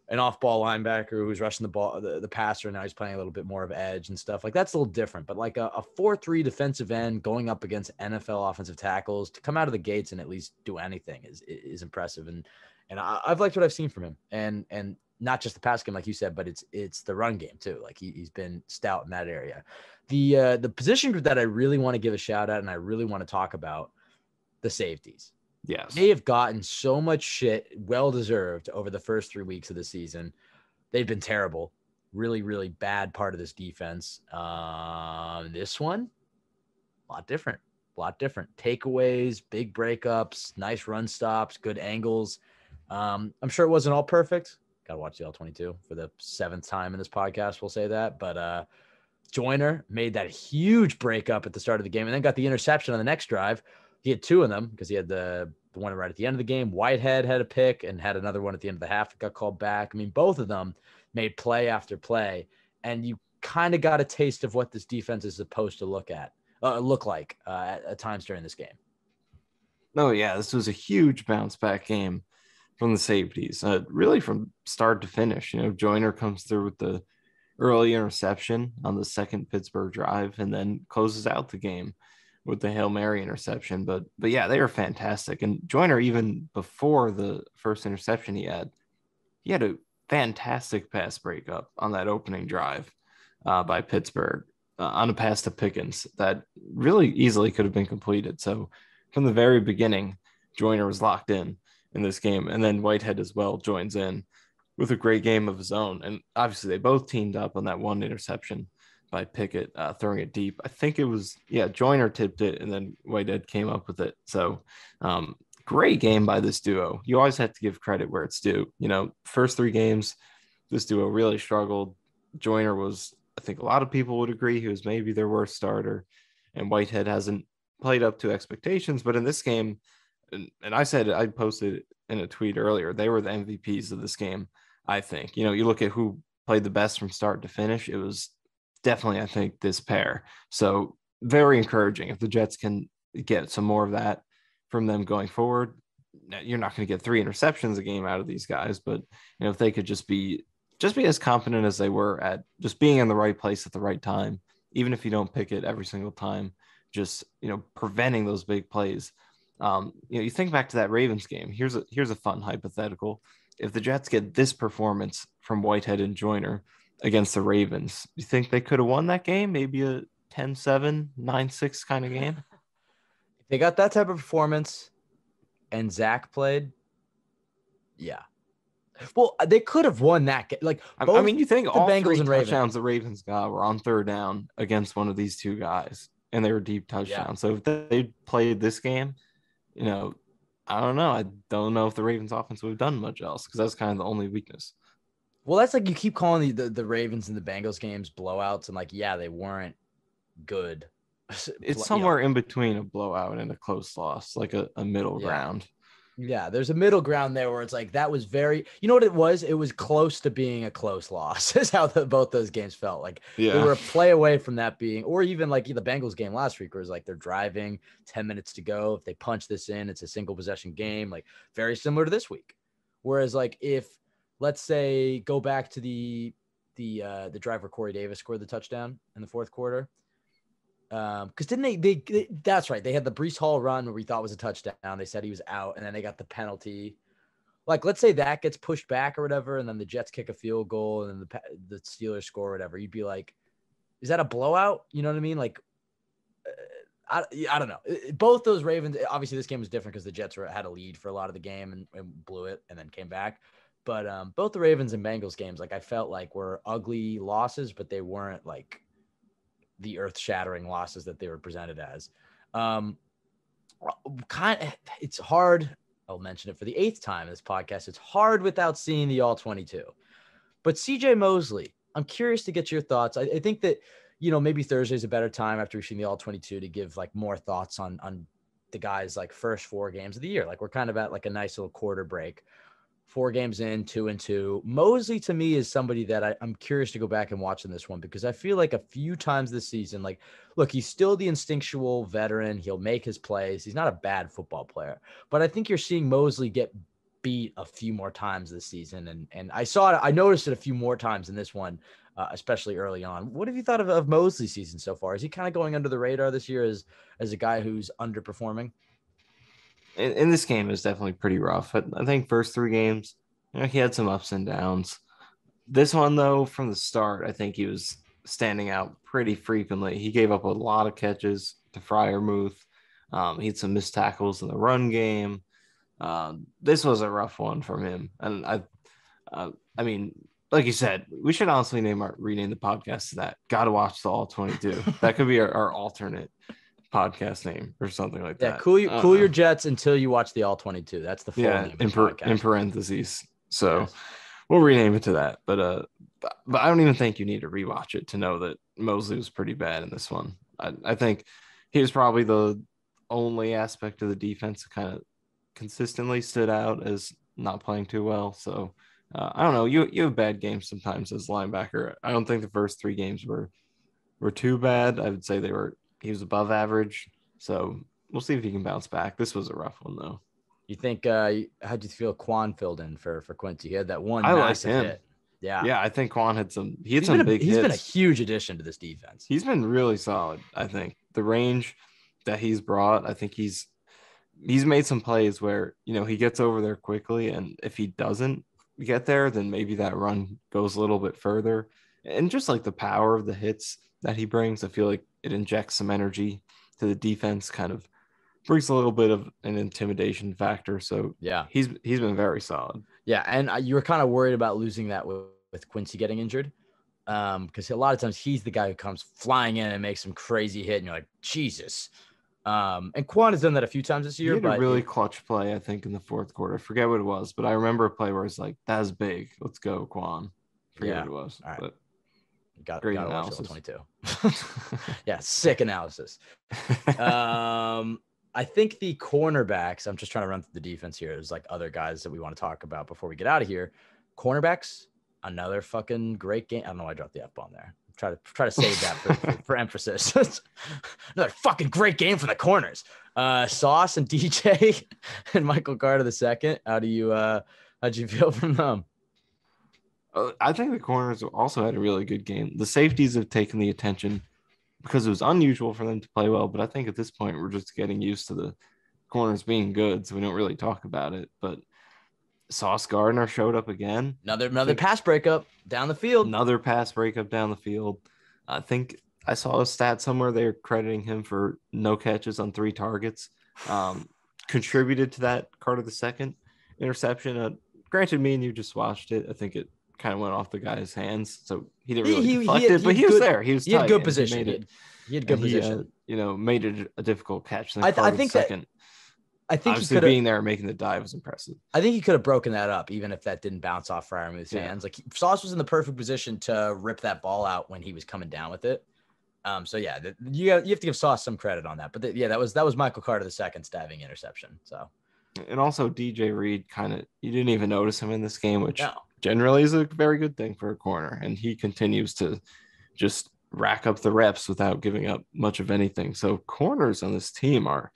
S3: an off-ball linebacker who's rushing the ball, the, the passer. Now he's playing a little bit more of edge and stuff like that's a little different. But like a, a four-three defensive end going up against NFL offensive tackles to come out of the gates and at least do anything is is impressive. And and I, have liked what I've seen from him. And and not just the pass game, like you said, but it's it's the run game too. Like he, he's been stout in that area. The uh, the position group that I really want to give a shout out and I really want to talk about the safeties.
S4: Yes.
S3: They have gotten so much shit, well deserved, over the first three weeks of the season. They've been terrible. Really, really bad part of this defense. Um, this one, a lot different. A lot different. Takeaways, big breakups, nice run stops, good angles. Um, I'm sure it wasn't all perfect. Got to watch the all 22 for the seventh time in this podcast. We'll say that. But uh, Joyner made that huge breakup at the start of the game and then got the interception on the next drive he had two of them because he had the, the one right at the end of the game. Whitehead had a pick and had another one at the end of the half that got called back. I mean, both of them made play after play, and you kind of got a taste of what this defense is supposed to look at, uh, look like uh, at, at times during this game.
S4: Oh yeah, this was a huge bounce back game from the safeties, uh, really from start to finish. You know, Joyner comes through with the early interception on the second Pittsburgh drive, and then closes out the game with the Hail Mary interception. But but yeah, they were fantastic. And Joyner, even before the first interception he had, he had a fantastic pass breakup on that opening drive uh, by Pittsburgh uh, on a pass to Pickens that really easily could have been completed. So from the very beginning, Joyner was locked in in this game, and then Whitehead as well joins in with a great game of his own. And obviously, they both teamed up on that one interception by Pickett uh, throwing it deep. I think it was yeah Joyner tipped it and then Whitehead came up with it. So um, great game by this duo. You always have to give credit where it's due. You know, first three games, this duo really struggled. Joyner was, I think, a lot of people would agree he was maybe their worst starter, and Whitehead hasn't played up to expectations. But in this game, and, and I said I posted in a tweet earlier, they were the MVPs of this game. I think you know you look at who played the best from start to finish. It was definitely, I think, this pair. So very encouraging. If the Jets can get some more of that from them going forward, you're not going to get three interceptions a game out of these guys, but you know if they could just be just be as confident as they were at just being in the right place at the right time, even if you don't pick it every single time, just you know preventing those big plays. Um, you know, you think back to that Ravens game. Here's a here's a fun hypothetical. If the Jets get this performance from Whitehead and Joyner, against the Ravens. You think they could have won that game? Maybe a 10 7, 9 6 kind of game?
S3: If they got that type of performance and Zach played, yeah. Well, uh, they could have won that game. Like,
S4: I mean, you think the all Bengals three and touchdowns Ravens. the Ravens got were on third down against one of these two guys, and they were deep touchdowns. Yeah. So if they played this game, you know, I don't know. I don't know if the Ravens offense would have done much else because that's kind of the only weakness.
S3: Well, that's like you keep calling the, the, the Ravens and the Bengals games blowouts, and like, yeah, they weren't good.
S4: It's somewhere in between a blowout and a close loss, like a, a middle
S3: yeah.
S4: ground.
S3: Yeah, there's a middle ground there where it's like that was very, you know what it was? It was close to being a close loss. Is how the, both those games felt. Like yeah. they were a play away from that being, or even like the Bengals game last week, where it's like they're driving, ten minutes to go. If they punch this in, it's a single possession game. Like very similar to this week. Whereas like if let's say go back to the the uh, the driver Corey Davis scored the touchdown in the fourth quarter. Um, because didn't they, they? They that's right. They had the Breece Hall run where we thought was a touchdown. They said he was out, and then they got the penalty. Like, let's say that gets pushed back or whatever, and then the Jets kick a field goal, and then the the Steelers score or whatever. You'd be like, is that a blowout? You know what I mean? Like, uh, I, I don't know. Both those Ravens. Obviously, this game was different because the Jets were, had a lead for a lot of the game and, and blew it, and then came back. But um, both the Ravens and Bengals games, like I felt like were ugly losses, but they weren't like the earth-shattering losses that they were presented as. Um, kind of, it's hard. I'll mention it for the eighth time in this podcast. It's hard without seeing the all 22. But CJ Mosley, I'm curious to get your thoughts. I, I think that you know maybe Thursday's a better time after we've seen the all 22 to give like more thoughts on on the guys like first four games of the year. Like we're kind of at like a nice little quarter break. Four games in, two and two. Mosley to me is somebody that I, I'm curious to go back and watch in this one because I feel like a few times this season, like, look, he's still the instinctual veteran. He'll make his plays. He's not a bad football player, but I think you're seeing Mosley get beat a few more times this season. And and I saw it, I noticed it a few more times in this one, uh, especially early on. What have you thought of, of Mosley's season so far? Is he kind of going under the radar this year as as a guy who's underperforming?
S4: In, in this game is definitely pretty rough. But I think first three games, you know, he had some ups and downs. This one though, from the start, I think he was standing out pretty frequently. He gave up a lot of catches to Freiermuth. Um, he had some missed tackles in the run game. Um, this was a rough one from him, and I, uh, I mean, like you said, we should honestly name our rename the podcast to that. Got to watch the all twenty two. that could be our, our alternate podcast name or something like
S3: Yeah,
S4: that.
S3: cool your
S4: Uh,
S3: cool your Jets until you watch the all 22. That's the full
S4: yeah
S3: name
S4: in,
S3: the
S4: par-
S3: podcast.
S4: in parentheses so
S3: Yes.
S4: we'll rename it to that but uh but, but i don't even think you need to rewatch it to know that mosley was pretty bad in this one i, I think he was probably the only aspect of the defense that kind of consistently stood out as not playing too well so uh, i don't know you you have bad games sometimes as linebacker i don't think the first three games were were too bad i would say they were he was above average so we'll see if he can bounce back this was a rough one though
S3: You think uh how'd you feel Kwon filled in for for Quincy? He had that one
S4: I like
S3: massive
S4: him.
S3: hit. Yeah.
S4: Yeah, I think Kwon had some. He had
S3: He's
S4: some
S3: been a,
S4: big
S3: he's
S4: hits.
S3: been a huge addition to this defense.
S4: he's been really solid. I think the range that he's brought. I think he's he's made some plays where you know he gets over there quickly, and if he doesn't get there, then maybe that run goes a little bit further. And just like the power of the hits that he brings, I feel like it injects some energy to the defense. Kind of brings a little bit of an intimidation factor. So
S3: yeah.
S4: he's he's been very solid.
S3: Yeah. And you were kind of worried about losing that with, with Quincy getting injured. Um, because a lot of times he's the guy who comes flying in and makes some crazy hit, and you're like, Jesus. Um, and Kwon has done that a few times this
S4: He
S3: year,
S4: had
S3: but
S4: a really clutch play, I think, in the fourth quarter. I forget what it was, but I remember a play where it's like, "That's big. Let's go, Kwon." Forget
S3: Yeah.
S4: what it was,
S3: All right.
S4: but
S3: got,
S4: great
S3: got analysis.
S4: analysis.
S3: 22. yeah, sick analysis. um, I think the cornerbacks. I'm just trying to run through the defense here. There's like other guys that we want to talk about before we get out of here. Cornerbacks, another fucking great game. I don't know why I dropped the f bomb there. Try to try to save that for, for, for emphasis. another fucking great game for the corners. Uh, Sauce and DJ and Michael Carter the second. How do you uh, how'd you feel from them?
S4: Uh, I think the corners also had a really good game. The safeties have taken the attention because it was unusual for them to play well, but I think at this point we're just getting used to the corners being good, so we don't really talk about it. But Sauce Gardner showed up again.
S3: Another another pass breakup down the field.
S4: Another pass breakup down the field. I think I saw a stat somewhere they're crediting him for no catches on three targets. Um, contributed to that Carter the second interception. Uh, granted, me and you just watched it. I think it kind of went off the guy's hands, so he didn't
S3: He-
S4: really
S3: he- he had-
S4: it. But he was
S3: good-
S4: there. He was.
S3: He had good position.
S4: made
S3: He
S4: it-
S3: had, he had good
S4: he, uh,
S3: position.
S4: you know, made it a difficult catch.
S3: I I think that-
S4: second.
S3: I think he
S4: Obviously,
S3: have.
S4: being there and making the dive was impressive.
S3: I think he could have broken that up, even if that didn't bounce off Freiermuth's
S4: Yeah.
S3: hands. Like he- Sauce was in the perfect position to rip that ball out when he was coming down with it. Um, so yeah, the, you got, you have to give Sauce some credit on that. But the, yeah, that was that was Michael Carter the second's diving interception. So
S4: And also, DJ Reed kind of you didn't even notice him in this game, which
S3: no,
S4: generally is a very good thing for a corner. And he continues to just rack up the reps without giving up much of anything. So corners on this team are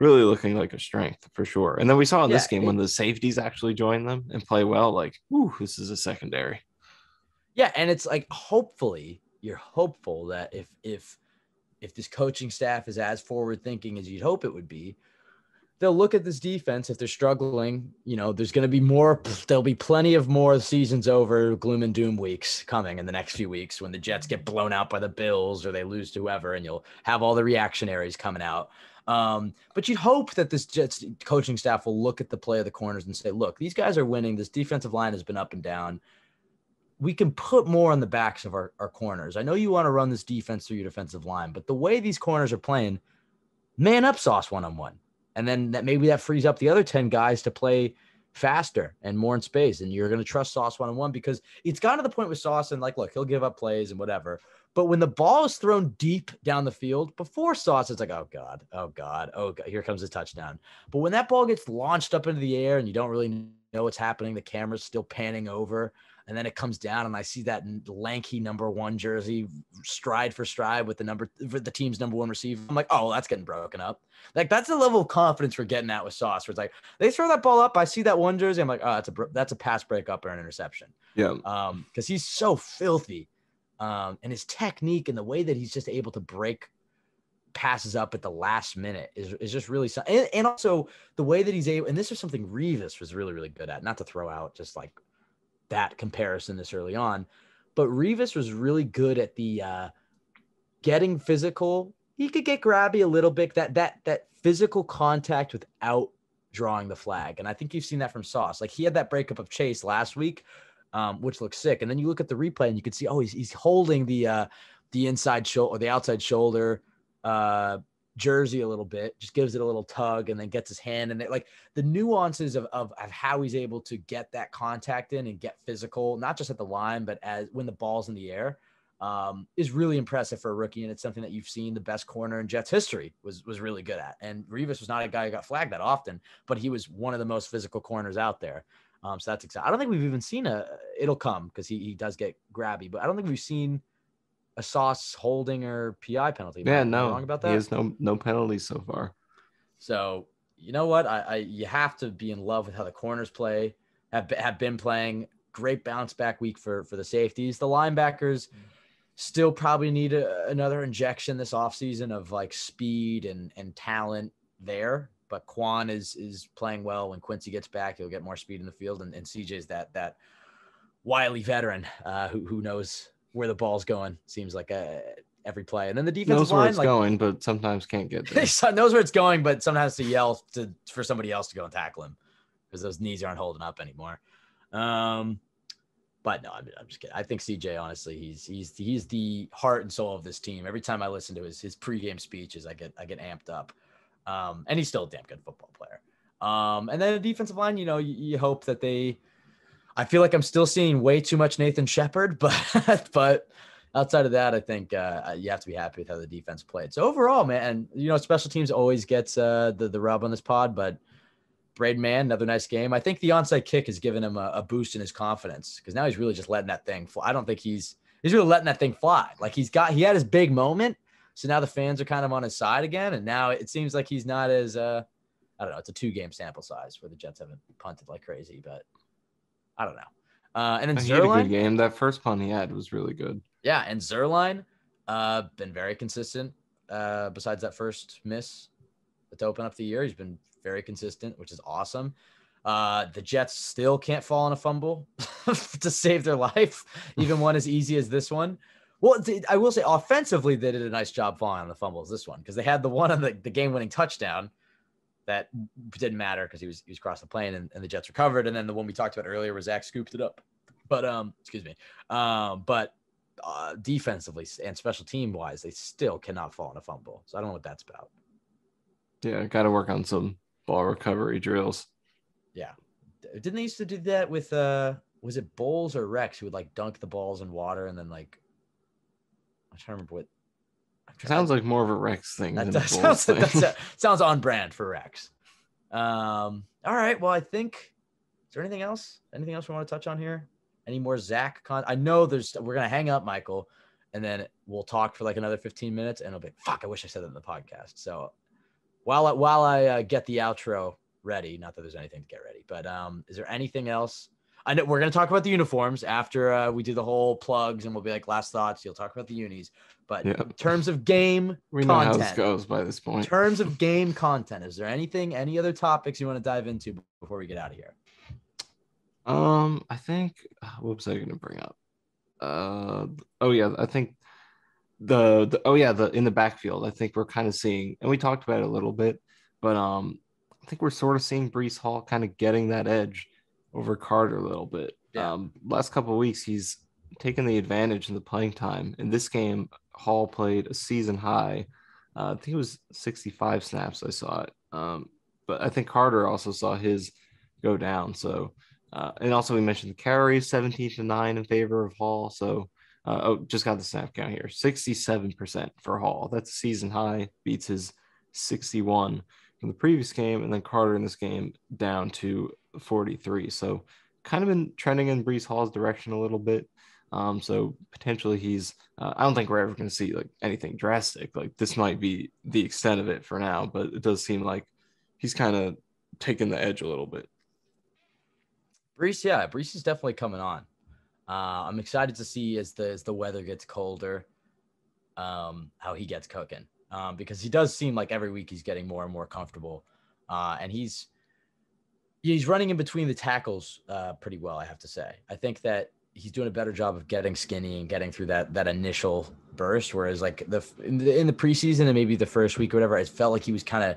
S4: really looking like a strength for sure. And then we saw in this
S3: Yeah,
S4: game when the safeties actually join them and play well, like, ooh, this is a secondary.
S3: yeah, and it's like hopefully you're hopeful that if if if this coaching staff is as forward thinking as you'd hope it would be, they'll look at this defense if they're struggling. You know, there's going to be more. There'll be plenty of more seasons over gloom and doom weeks coming in the next few weeks when the Jets get blown out by the Bills or they lose to whoever, and you'll have all the reactionaries coming out. Um, but you'd hope that this Jets coaching staff will look at the play of the corners and say, look, these guys are winning. This defensive line has been up and down. We can put more on the backs of our, our corners. I know you want to run this defense through your defensive line, but the way these corners are playing, man up sauce one on one and then that maybe that frees up the other 10 guys to play faster and more in space. And you're going to trust sauce one on one because it's gotten to the point with sauce and like look he'll give up plays and whatever. But when the ball is thrown deep down the field before sauce it's like oh god oh god oh god here comes a touchdown. But when that ball gets launched up into the air and you don't really know what's happening the camera's still panning over and then it comes down and I see that lanky number one jersey stride for stride with the number for the team's number one receiver. I'm like, oh, that's getting broken up. Like that's the level of confidence we're getting at with Sauce. Where it's like they throw that ball up, I see that one jersey, I'm like, oh, that's a that's a pass breakup or an interception.
S4: Yeah.
S3: Um, because he's so filthy, um, and his technique and the way that he's just able to break passes up at the last minute is, is just really and, and also the way that he's able and this is something Revis was really really good at not to throw out just like that comparison this early on. But Revis was really good at the uh, getting physical. He could get grabby a little bit. That that that physical contact without drawing the flag, and I think you've seen that from Sauce. Like he had that breakup of Chase last week, um, which looks sick. And then you look at the replay and you can see, oh, he's he's holding the uh, the inside shoulder or the outside shoulder uh, jersey a little bit, just gives it a little tug and then gets his hand in it. Like the nuances of, of, of how he's able to get that contact in and get physical, not just at the line, but as when the ball's in the air, um, is really impressive for a rookie. And it's something that you've seen the best corner in Jets history was, was really good at. And Revis was not a guy who got flagged that often, but he was one of the most physical corners out there. Um, so that's exciting. I don't think we've even seen a, it'll come because he, he does get grabby, but I don't think we've seen a sauce holding or PI penalty.
S4: Yeah, no, wrong about that. He has no no penalties so far.
S3: So you know what? I, I you have to be in love with how the corners play. Have have been playing great bounce back week for for the safeties. The linebackers still probably need a, another injection this offseason of like speed and and talent there. But Kwon is is playing well. When Quincy gets back, he'll get more speed in the field, and, and CJ's that that wily veteran uh, who who knows where the ball's going. Seems like a, uh, every play, and then the defense
S4: knows
S3: line,
S4: where it's
S3: like,
S4: going, but sometimes can't get there.
S3: knows where it's going, but sometimes to yell to for somebody else to go and tackle him because those knees aren't holding up anymore. Um, but no, I'm, I'm, just kidding. I think CJ, honestly, he's he's he's the heart and soul of this team. Every time I listen to his his pregame speeches, I get I get amped up. Um, and he's still a damn good football player. Um, and then the defensive line, you know, you, you hope that they I feel like I'm still seeing way too much Nathan Shepherd, but but outside of that, I think uh, you have to be happy with how the defense played. So overall, man, you know, special teams always gets uh, the the rub on this pod, but Braden Mann, another nice game. I think the onside kick has given him a, a boost in his confidence because now he's really just letting that thing fly. I don't think he's he's really letting that thing fly. Like he's got he had his big moment, so now the fans are kind of on his side again, and now it seems like he's not as uh, I don't know. It's a two game sample size where the Jets haven't punted like crazy, but I don't know. Uh, and then
S4: he had a good game. That first punt he had was really good.
S3: Yeah, and Zuerlein, uh, been very consistent. Uh, besides that first miss to open up the year, he's been very consistent, which is awesome. Uh, the Jets still can't fall on a fumble to save their life, even one as easy as this one. Well, I will say offensively, they did a nice job falling on the fumbles this one because they had the one on the, the game winning touchdown that didn't matter because he was he was across the plane and, and, the Jets recovered. And then the one we talked about earlier was Zach scooped it up. But um, excuse me. Um, but uh, defensively and special team wise, they still cannot fall in a fumble. So I don't know what that's about.
S4: Yeah, got to work on some ball recovery drills.
S3: Yeah, didn't they used to do that with uh, was it Bowles or Rex who would like dunk the balls in water and then like I'm trying to remember what
S4: Sounds like more of a Rex thing. That,
S3: that sounds, that sounds on brand for Rex. Um, all right. Well, I think. Is there anything else? Anything else we want to touch on here? Any more Zach? Con- I know there's. We're gonna hang up, Michael, and then we'll talk for like another 15 minutes, and it'll be fuck. I wish I said that in the podcast. So while I, while I uh, get the outro ready, not that there's anything to get ready, but um, is there anything else? I know we're gonna talk about the uniforms after uh, we do the whole plugs, and we'll be like last thoughts. You'll talk about the unis, but
S4: Yeah.
S3: in terms of game
S4: We know
S3: content,
S4: how this goes by this
S3: in
S4: point.
S3: terms of game content, is there anything, any other topics you want to dive into before we get out of here?
S4: Um, I think uh, what was I gonna bring up? Uh, oh yeah, I think the, the oh yeah, the in the backfield, I think we're kind of seeing, and we talked about it a little bit, but um, I think we're sort of seeing Breece Hall kind of getting that edge over Carter a little bit.
S3: Yeah.
S4: Um, last couple of weeks, he's taken the advantage in the playing time. In this game, Hall played a season high. Uh, I think it was 65 snaps. I saw it. Um, but I think Carter also saw his go down. So. Uh, and also, we mentioned the carries 17 to 9 in favor of Hall. So, uh, oh, just got the snap count here 67% for Hall. That's a season high, beats his 61 from the previous game. And then Carter in this game down to 43. So, kind of been trending in Breece Hall's direction a little bit. Um, so, potentially, he's, uh, I don't think we're ever going to see like anything drastic. Like, this might be the extent of it for now, but it does seem like he's kind of taking the edge a little bit.
S3: Breece, yeah, Breece is definitely coming on. Uh, I'm excited to see as the as the weather gets colder, um, how he gets cooking. Um, because he does seem like every week he's getting more and more comfortable, uh, and he's he's running in between the tackles uh, pretty well. I have to say, I think that he's doing a better job of getting skinny and getting through that that initial burst. Whereas like the in the, in the preseason and maybe the first week or whatever, it felt like he was kind of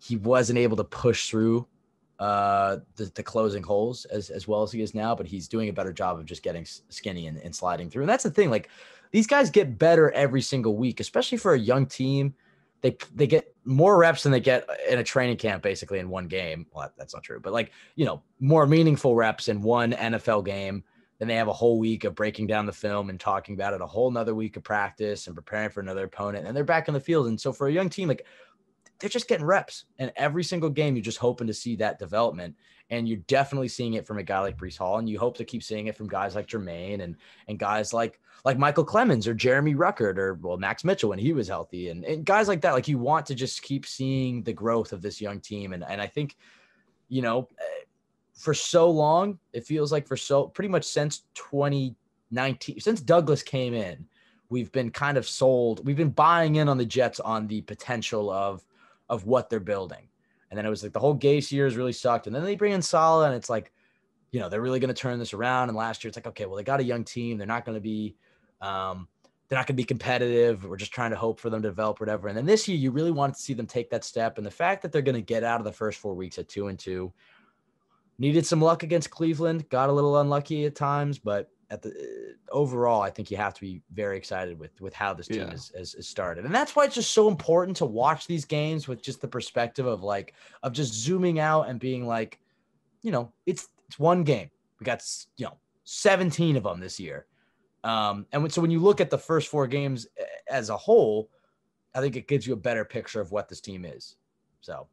S3: he wasn't able to push through uh the, the closing holes as, as well as he is now but he's doing a better job of just getting skinny and, and sliding through and that's the thing like these guys get better every single week especially for a young team they they get more reps than they get in a training camp basically in one game well that's not true but like you know more meaningful reps in one nfl game then they have a whole week of breaking down the film and talking about it a whole nother week of practice and preparing for another opponent and they're back in the field and so for a young team like they're just getting reps. And every single game, you're just hoping to see that development. And you're definitely seeing it from a guy like Breece Hall. And you hope to keep seeing it from guys like Jermaine and and guys like like Micheal Clemons or Jeremy Ruckert or well Max Mitchell when he was healthy and, and guys like that. Like you want to just keep seeing the growth of this young team. And and I think, you know, eh, for so long, it feels like for so pretty much since 2019, since Douglas came in, we've been kind of sold. We've been buying in on the Jets on the potential of of what they're building. And then it was like the whole Gase years really sucked. And then they bring in Salah, and it's like, you know, they're really going to turn this around. And last year, it's like, okay, well, they got a young team. They're not going to be, um, they're not going to be competitive. We're just trying to hope for them to develop whatever. And then this year, you really wanted to see them take that step. And the fact that they're going to get out of the first four weeks at two and two, needed some luck against Cleveland, got a little unlucky at times, but at the uh, overall, I think you have to be very excited with with how this team
S4: Yeah.
S3: is, is, is started, and that's why it's just so important to watch these games with just the perspective of like of just zooming out and being like, you know, it's it's one game. We got you know seventeen of them this year, um, and so when you look at the first four games as a whole, I think it gives you a better picture of what this team is. So,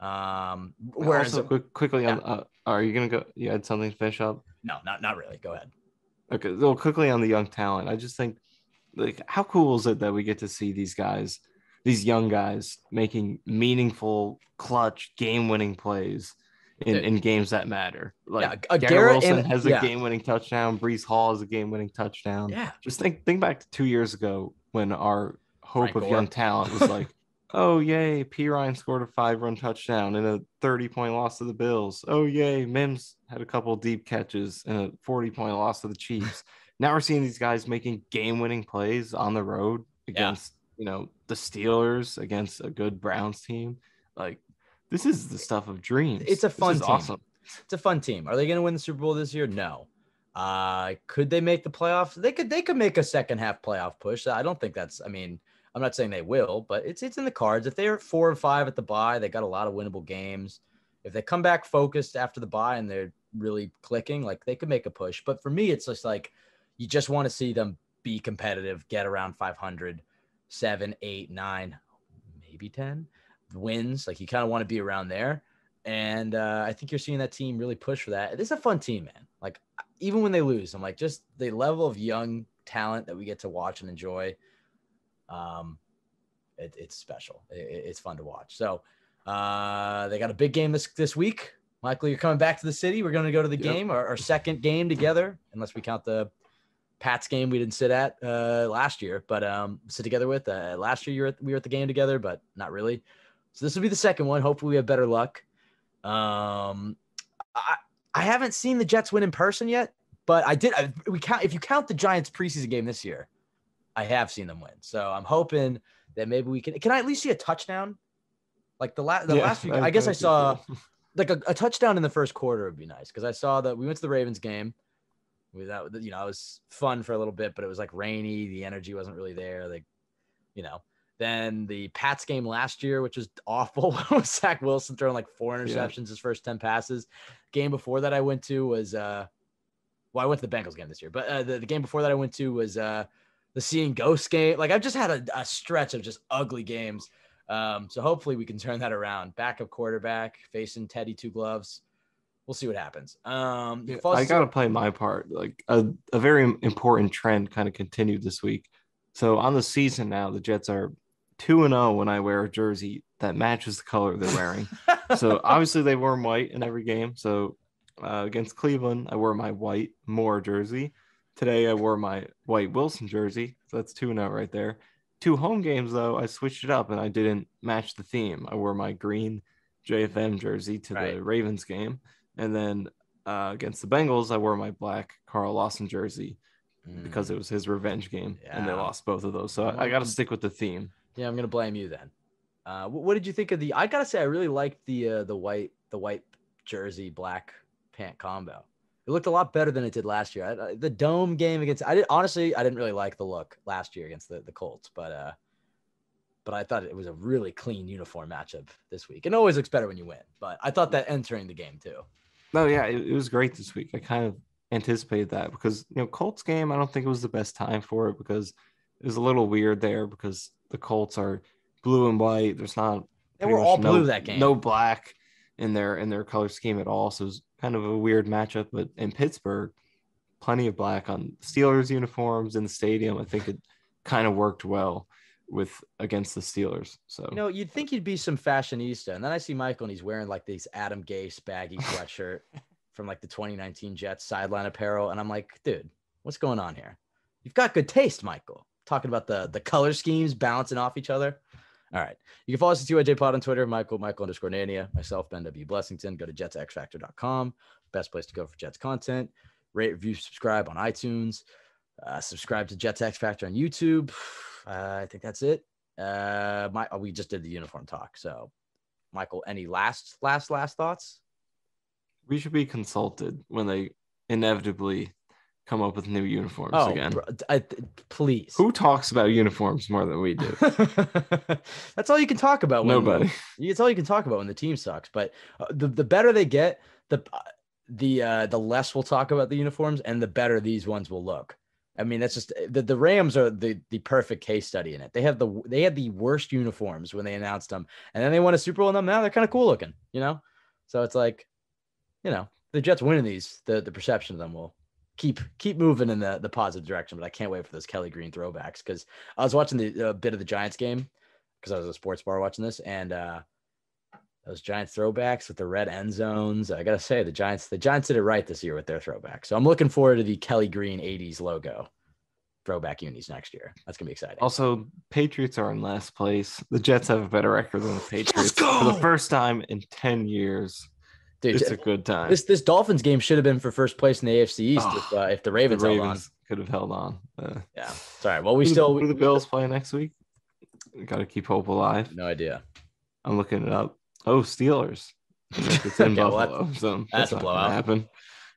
S3: um, whereas
S4: also, quick, quickly, on, uh, are you gonna go? You had something to finish up?
S3: no, not not really. Go ahead.
S4: Okay, well, quickly on the young talent, I just think, like, how cool is it that we get to see these guys, these young guys, making meaningful, clutch, game-winning plays in, in games that matter. Like,
S3: Yeah, uh,
S4: Garrett,
S3: Garrett
S4: Wilson
S3: and-
S4: has a
S3: yeah.
S4: game-winning touchdown. Breece Hall has a game-winning touchdown.
S3: Yeah.
S4: Just think, think back to two years ago when our hope
S3: Frank
S4: of
S3: Gore.
S4: young talent was like, oh yay, P Ryan scored a five-run touchdown in a 30-point loss to the Bills. Oh yay, Mims had a couple deep catches and a 40-point loss to the Chiefs. now we're seeing these guys making game-winning plays on the road against you know the Steelers, against a good Browns team. Like this is the stuff of dreams.
S3: It's a fun team.
S4: awesome.
S3: It's a fun team. Are they going to win the Super Bowl this year? No. Uh, could they make the playoffs? They could. They could make a second half playoff push. I don't think that's. I mean, I'm not saying they will, but it's it's in the cards. If they're four and five at the bye, they got a lot of winnable games. If they come back focused after the bye and they're really clicking, like they could make a push. But for me, it's just like you just want to see them be competitive, get around 500, seven, eight, nine, maybe 10 wins. Like you kind of want to be around there. And uh, I think you're seeing that team really push for that. This is a fun team, man. Like even when they lose, I'm like just the level of young talent that we get to watch and enjoy. Um, it, it's special. It, it- it's fun to watch. So uh, they got a big game this this week. Michael, you're coming back to the city. We're going to go to the
S4: Yep.
S3: game, our, our second game together, unless we count the Pats game we didn't sit at uh, last year, but um, sit together with. Uh, last year you were at, we were at the game together, but not really. So this will be the second one. Hopefully we have better luck. Um, I I haven't seen the Jets win in person yet, but I did. I, we count if you count the Giants preseason game this year, I have seen them win. So I'm hoping that maybe we can. Can I at least see a touchdown? Like the last the
S4: Yeah,
S3: last I guess I saw
S4: cool.
S3: like a, a touchdown in the first quarter would be nice because I saw that we went to the Ravens game. We that you know it was fun for a little bit, but it was like rainy. The energy wasn't really there. Like, you know. Then the Pats game last year, which was awful, with Zach Wilson throwing like four
S4: Yeah.
S3: interceptions his first ten passes. Game before that I went to was uh, well I went to the Bengals game this year, but uh, the, the game before that I went to was uh the Seeing Ghost game. Like I've just had a, a stretch of just ugly games. Um, so hopefully we can turn that around. Backup quarterback facing Teddy two gloves. We'll see what happens. Um,
S4: Yeah, I gotta play my part. Like a, a very important trend kind of continued this week. So on the season now, the Jets are two and zero when I wear a jersey that matches the color they're wearing. so obviously they wore white in every game. So uh, against Cleveland, I wore my white Moore jersey. Today I wore my white Wilson jersey. So that's two and zero right there. Two home games though, I switched it up and I didn't match the theme. I wore my green JFM jersey to the Ravens game, and then uh, against the Bengals, I wore my black Carl Lawson jersey because it was his revenge game, and they
S3: Mm.
S4: Lost both of those. So I, I got to stick with the theme.
S3: Yeah, I'm gonna blame you then. Uh, wh- what did you think of the? I gotta say, I really liked the uh, the white the white jersey black pant combo. It looked a lot better than it did last year. I, I, the dome game against I did honestly I didn't really like the look last year against the the Colts, but uh, but I thought it was a really clean uniform matchup this week. It always looks better when you win, but I thought that entering the game too.
S4: No, yeah, it, it was great this week. I kind of anticipated that because you know Colts game, I don't think it was the best time for it because it was a little weird there because the Colts are blue and white. There's not
S3: They were all
S4: no-
S3: blue that game.
S4: No black in their in their color scheme at all. So it was kind of a weird matchup. But in Pittsburgh, plenty of black on Steelers uniforms in the stadium. I think it kind of worked well with against the Steelers. So
S3: You know, you'd think you'd be some fashionista, and then I see Michael, and he's wearing like these Adam Gase baggy sweatshirt from like the 2019 Jets sideline apparel, and I'm like, dude, what's going on here? You've got good taste, Michael. Talking about the the color schemes bouncing off each other. All right, you can follow us at CYJ Pod on Twitter, Michael Michael underscore Nania, myself Ben W Blessington. Go to JetsXFactor.com, best place to go for Jets content. Rate, review, subscribe on iTunes. Uh, subscribe to Jets X Factor on YouTube. Uh, I think that's it. Uh, my oh, we just did the uniform talk. So, Michael, any last, last, last thoughts?
S4: we should be consulted when they inevitably come up with new uniforms
S3: Oh,
S4: again.
S3: bro, I, please.
S4: Who talks about uniforms more than we do?
S3: that's all you can talk about. When,
S4: Nobody.
S3: It's all you can talk about when the team sucks. But uh, the the better they get, the uh, the uh, the less we'll talk about the uniforms, and the better these ones will look. I mean, that's just the, the Rams are the the perfect case study in it. They have the they had the worst uniforms when they announced them, and then they won a Super Bowl in them. Now they're kind of cool looking, you know. So it's like, you know, the Jets winning these, the the perception of them will keep keep moving in the the positive direction. But I can't wait for those Kelly Green throwbacks because I was watching the uh, bit of the Giants game because I was at a sports bar watching this, and uh, those Giants throwbacks with the red end zones. I gotta say, the Giants the Giants did it right this year with their throwback. So I'm looking forward to the Kelly Green '80s logo throwback unis next year. That's gonna be exciting.
S4: Also, Patriots are in last place. The Jets have a better record than the Patriots for the first time in 10 years.
S3: Dude,
S4: It's a good time.
S3: this this Dolphins game should have been for first place in the AFC East
S4: Oh,
S3: if, uh, if the
S4: the
S3: Ravens, on.
S4: Ravens could have held on. Uh,
S3: Yeah, sorry. Well, we
S4: who
S3: still
S4: who the Bills play next week. We got to keep hope alive.
S3: no idea.
S4: I'm looking it up. Oh, Steelers. It's in
S3: Okay, well, that's-
S4: Buffalo, so
S3: that's a
S4: not gonna
S3: blowout.
S4: Happen.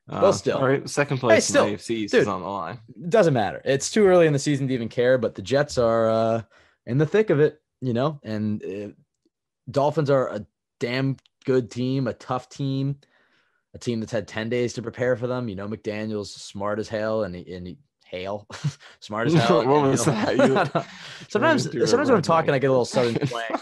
S4: Uh,
S3: Well, still.
S4: all right. Second place
S3: still,
S4: in the AFC East
S3: dude.
S4: is on the line.
S3: It doesn't matter. It's too early in the season to even care, but the Jets are uh, in the thick of it, you know, and uh, Dolphins are a damn good team, a tough team, a team that's had 10 days to prepare for them. You know, McDaniel's smart as hell and, he- and he, hail, smart as hell.
S4: What was that? You-
S3: sometimes, sometimes when I'm talking, I get a little southern twang.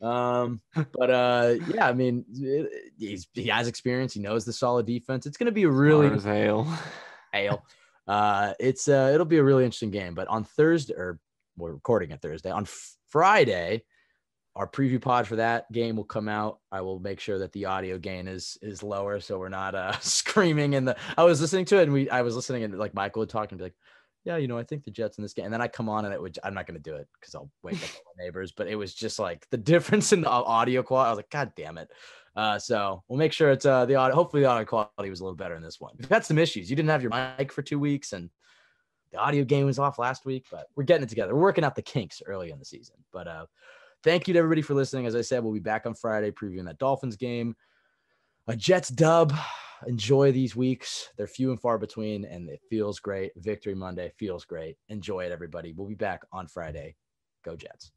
S3: Um, but uh, yeah, I mean, it- he's, he has experience. He knows the solid defense. It's going to be a really
S4: hail.
S3: hail. Uh, it's uh, it'll be a really interesting game. But on Thursday, or we're recording it Thursday. On Friday, our preview pod for that game will come out. I will make sure that the audio gain is is lower so we're not uh screaming in the I was listening to it and we I was listening and like Michael would talk and be like, Yeah, you know, I think the Jets in this game. And then I come on and it would I'm not gonna do it because I'll wake up my neighbors, but it was just like the difference in the audio quality. I was like, God damn it. Uh, so we'll make sure it's uh the audio hopefully the audio quality was a little better in this one. We've had some issues. You didn't have your mic for two weeks and the audio game was off last week, but we're getting it together. We're working out the kinks early in the season. But uh thank you to everybody for listening. As I said, we'll be back on Friday previewing that Dolphins game. A Jets dub. Enjoy these weeks. They're few and far between, and it feels great. Victory Monday feels great. Enjoy it, everybody. We'll be back on Friday. Go Jets.